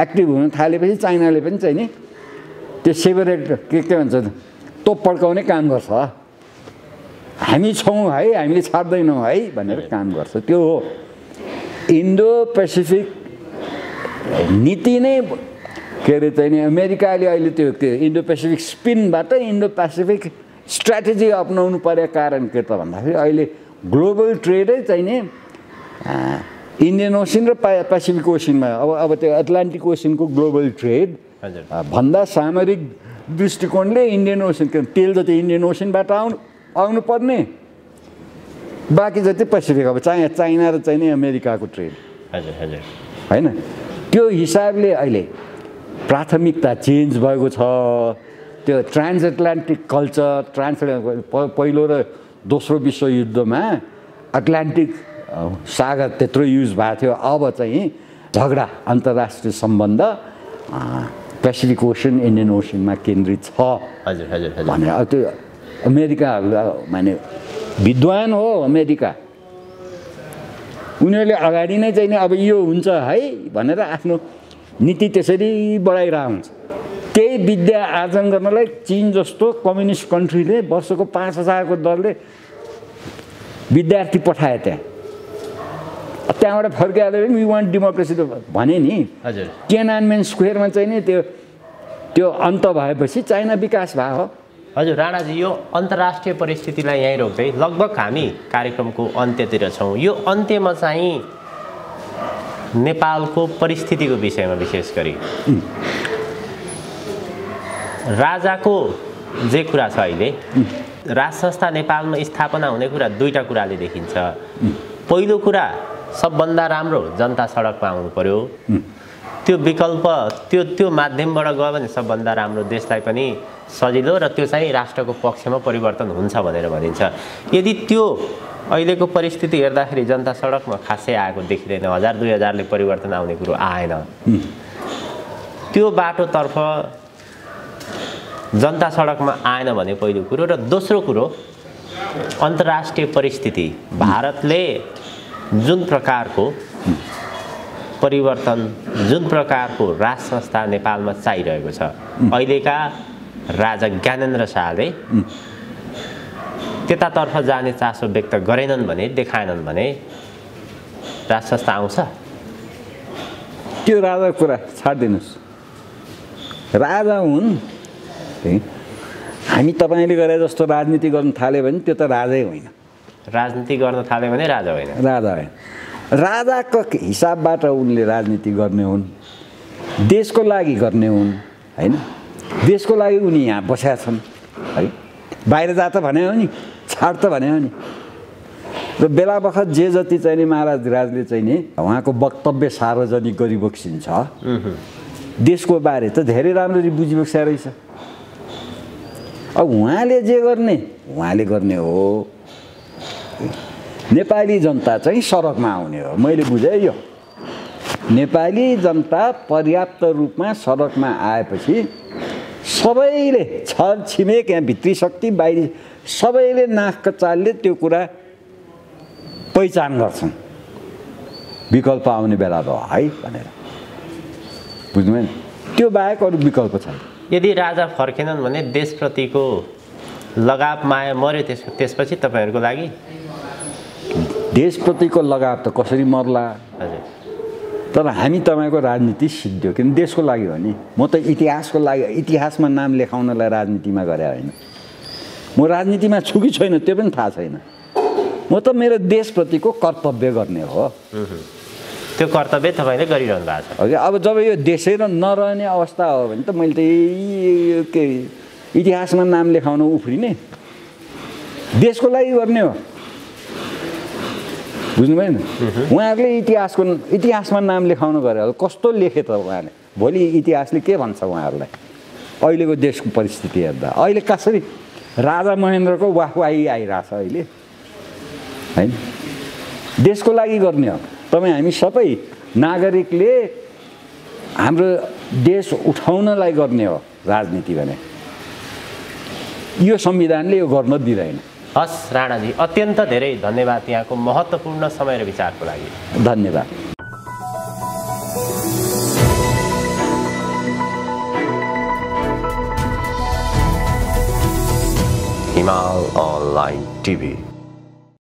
एक्टिभ हुन थालेपछि चाइनाले पनि चाहिँ नि त्यो सेपरेट के के भन्छ तँ पड्काउने काम गर्छ। हामी छौँ है हामीले छाड्दैनौँ है भनेर काम गर्छ। त्यो हो। इन्डो पेसिफिक नीति नै के अरे चाहिँ नि अमेरिकाले अहिले त्यो त्यो इन्डो पेसिफिक स्पिनबाट इन्डो पेसिफिक स्ट्राटेजी अप्नाउनु परेको कारण के त भन्दाखेरि अहिले ग्लोबल ट्रेडै चाहिँ नि इन्डियन ओसन र पा पेसिफिक ओसनमा अब अब त्यो एटलान्टिक ओसनको ग्लोबल ट्रेड भन्दा सामरिक दृष्टिकोणले इन्डियन ओसन तेल जति इन्डियन ओसनबाट आउनु आउनु पर्ने बाँकी जति पेसिफिक अब चाइ चाइना र चाहिँ नि अमेरिकाको ट्रेड हजुर हजुर होइन त्यो हिसाबले अहिले प्राथमिकता चेन्ज भएको छ। त्यो ट्रान्स एटलान्टिक कल्चर ट्रान्स पहिलो र दोस्रो विश्वयुद्धमा एटलान्टिक सागर त्यत्रो युज भएको थियो। अब चाहिँ झगडा अन्तर्राष्ट्रिय सम्बन्ध पेसिफिक ओसन इन्डियन ओसनमा केन्द्रित छ। हजुर हजुर भनेर अब त्यो अमेरिकाहरू माने विद्वान हो अमेरिका। उनीहरूले अगाडि नै चाहिँ नि अब यो हुन्छ है भनेर आफ्नो नीति त्यसरी बढाइरहेको हुन्छ त्यही विद्या आर्जन गर्नलाई चिन जस्तो कम्युनिस्ट कन्ट्रीले वर्षको पाँच हजारको दरले विद्यार्थी पठाए त्यहाँ। त्यहाँबाट फर्किआएर पनि वी वान्ट डेमोक्रेसी त भने नि। हजुर। टिएनआनमेन स्क्वेयरमा चाहिँ नि त्यो त्यो अन्त भएपछि चाइना विकास भयो। हजुर राणाजी यो अन्तर्राष्ट्रिय परिस्थितिलाई यहीँ रोक्दै लगभग हामी कार्यक्रमको अन्त्यतिर छौँ। यो अन्त्यमा चाहिँ नेपालको परिस्थितिको विषयमा विशेष गरी। राजाको जे कुरा छ अहिले राज संस्था नेपालमा स्थापना हुने कुरा दुईवटा कुराले देखिन्छ। पहिलो कुरा सबभन्दा राम्रो जनता सडकमा आउनु पर्यो। त्यो विकल्प त्यो त्यो माध्यमबाट गयो भने सबभन्दा राम्रो देशलाई पनि सजिलो र त्यो चाहिँ राष्ट्रको पक्षमा परिवर्तन हुन्छ भनेर भनिन्छ। यदि त्यो अहिलेको परिस्थिति हेर्दाखेरि जनता सडकमा खासै आएको देखिँदैन। हजार दुई हजारले परिवर्तन आउने कुरो आएन। त्यो बाटोतर्फ जनता सडकमा आएन भने पहिलो कुरो र दोस्रो कुरो अन्तर्राष्ट्रिय परिस्थिति। भारतले जुन प्रकारको परिवर्तन जुन प्रकारको राज संस्था नेपालमा चाहिरहेको छ अहिलेका राजा ज्ञानेन्द्र शाहले त्यतातर्फ जाने चासो व्यक्त गरेनन् भने देखाएनन् भने राज संस्था आउँछ। त्यो राजा कुरा छाडिदिनुहोस्। राजा हुन्। हामी तपाईँले गरे जस्तो राजनीति गर्न थाल्यो भने त्यो त राजै होइन। राजनीति गर्न थाल्यो भने राजा होइन। राजा होइन। राजाको हिसाबबाट उनले राजनीति गर्ने हुन् देशको लागि गर्ने हुन् होइन? देशको लागि उनी यहाँ बसेका छन् है? बाहिर जा त भने हो नि छाड त भने हो नि। र बेला बखत जे जति चाहिँ नि महाराज राजले चाहिँ नि उहाँको वक्तव्य सार्वजनिक गरिबक्सिन्छ देशको बारे त धेरै राम्ररी बुझिबक्स्या रहेछ। अब उहाँले जे गर्ने उहाँले गर्ने हो। नेपाली जनता चाहिँ सडकमा आउने हो। मैले बुझेँ यो। नेपाली जनता पर्याप्त रूपमा सडकमा आएपछि सबैले छर छिमेक यहाँ भित्री शक्ति बाहिरी सबैले नाकको चालले त्यो कुरा पहिचान गर्छन्। विकल्प आउने बेला भयो है भनेर। बुझ्नुभयो नि त्यो बाहेक अरू विकल्प छैन। यदि राजा फर्केनन् भने देशप्रतिको लगाव माया मऱ्यो त्यस त्यसपछि तपाईँहरूको लागि? देशप्रतिको लगाव त कसरी मर्ला? हजुर। तर हामी तपाईँको राजनीति सिद्धियो। किन देशको लागि हो नि? म त इतिहासको लागि इतिहासमा नाम लेखाउनलाई राजनीतिमा गरे होइन। म राजनीतिमा छु कि छैन त्यो पनि थाहा छैन। म त मेरो देशप्रतिको कर्तव्य गर्ने हो। त्यो कर्तव्य तपाईँले गरिरहनु भएको छ। अब जब यो देशै र नरहने अवस्था हो भने त मैले त के इतिहासमा नाम लेखाउन उफ्रिने। देशको लागि गर्ने हो। बुझ्नुभयो नि उहाँहरूले इतिहासको इतिहासमा नाम लेखाउनु गरे कस्तो लेखे त उहाँले? भोलि इतिहासले के भन्छ उहाँहरूलाई? अहिलेको देशको परिस्थिति हेर्दा। अहिले कसरी? राजा महेन्द्रको वाहवाही आइरहेछ अहिले। होइन? देशको लागि गर्ने हो। तपाईँ हामी सबै नागरिकले हाम्रो देश उठाउनलाई गर्ने हो राजनीति भने। यो संविधानले यो गर्न दिँदैन। हस् राणाजी अत्यन्त धेरै धन्यवाद यहाँको महत्त्वपूर्ण समय र विचारको लागि। धन्यवाद। हिमाल अनलाइन टिभी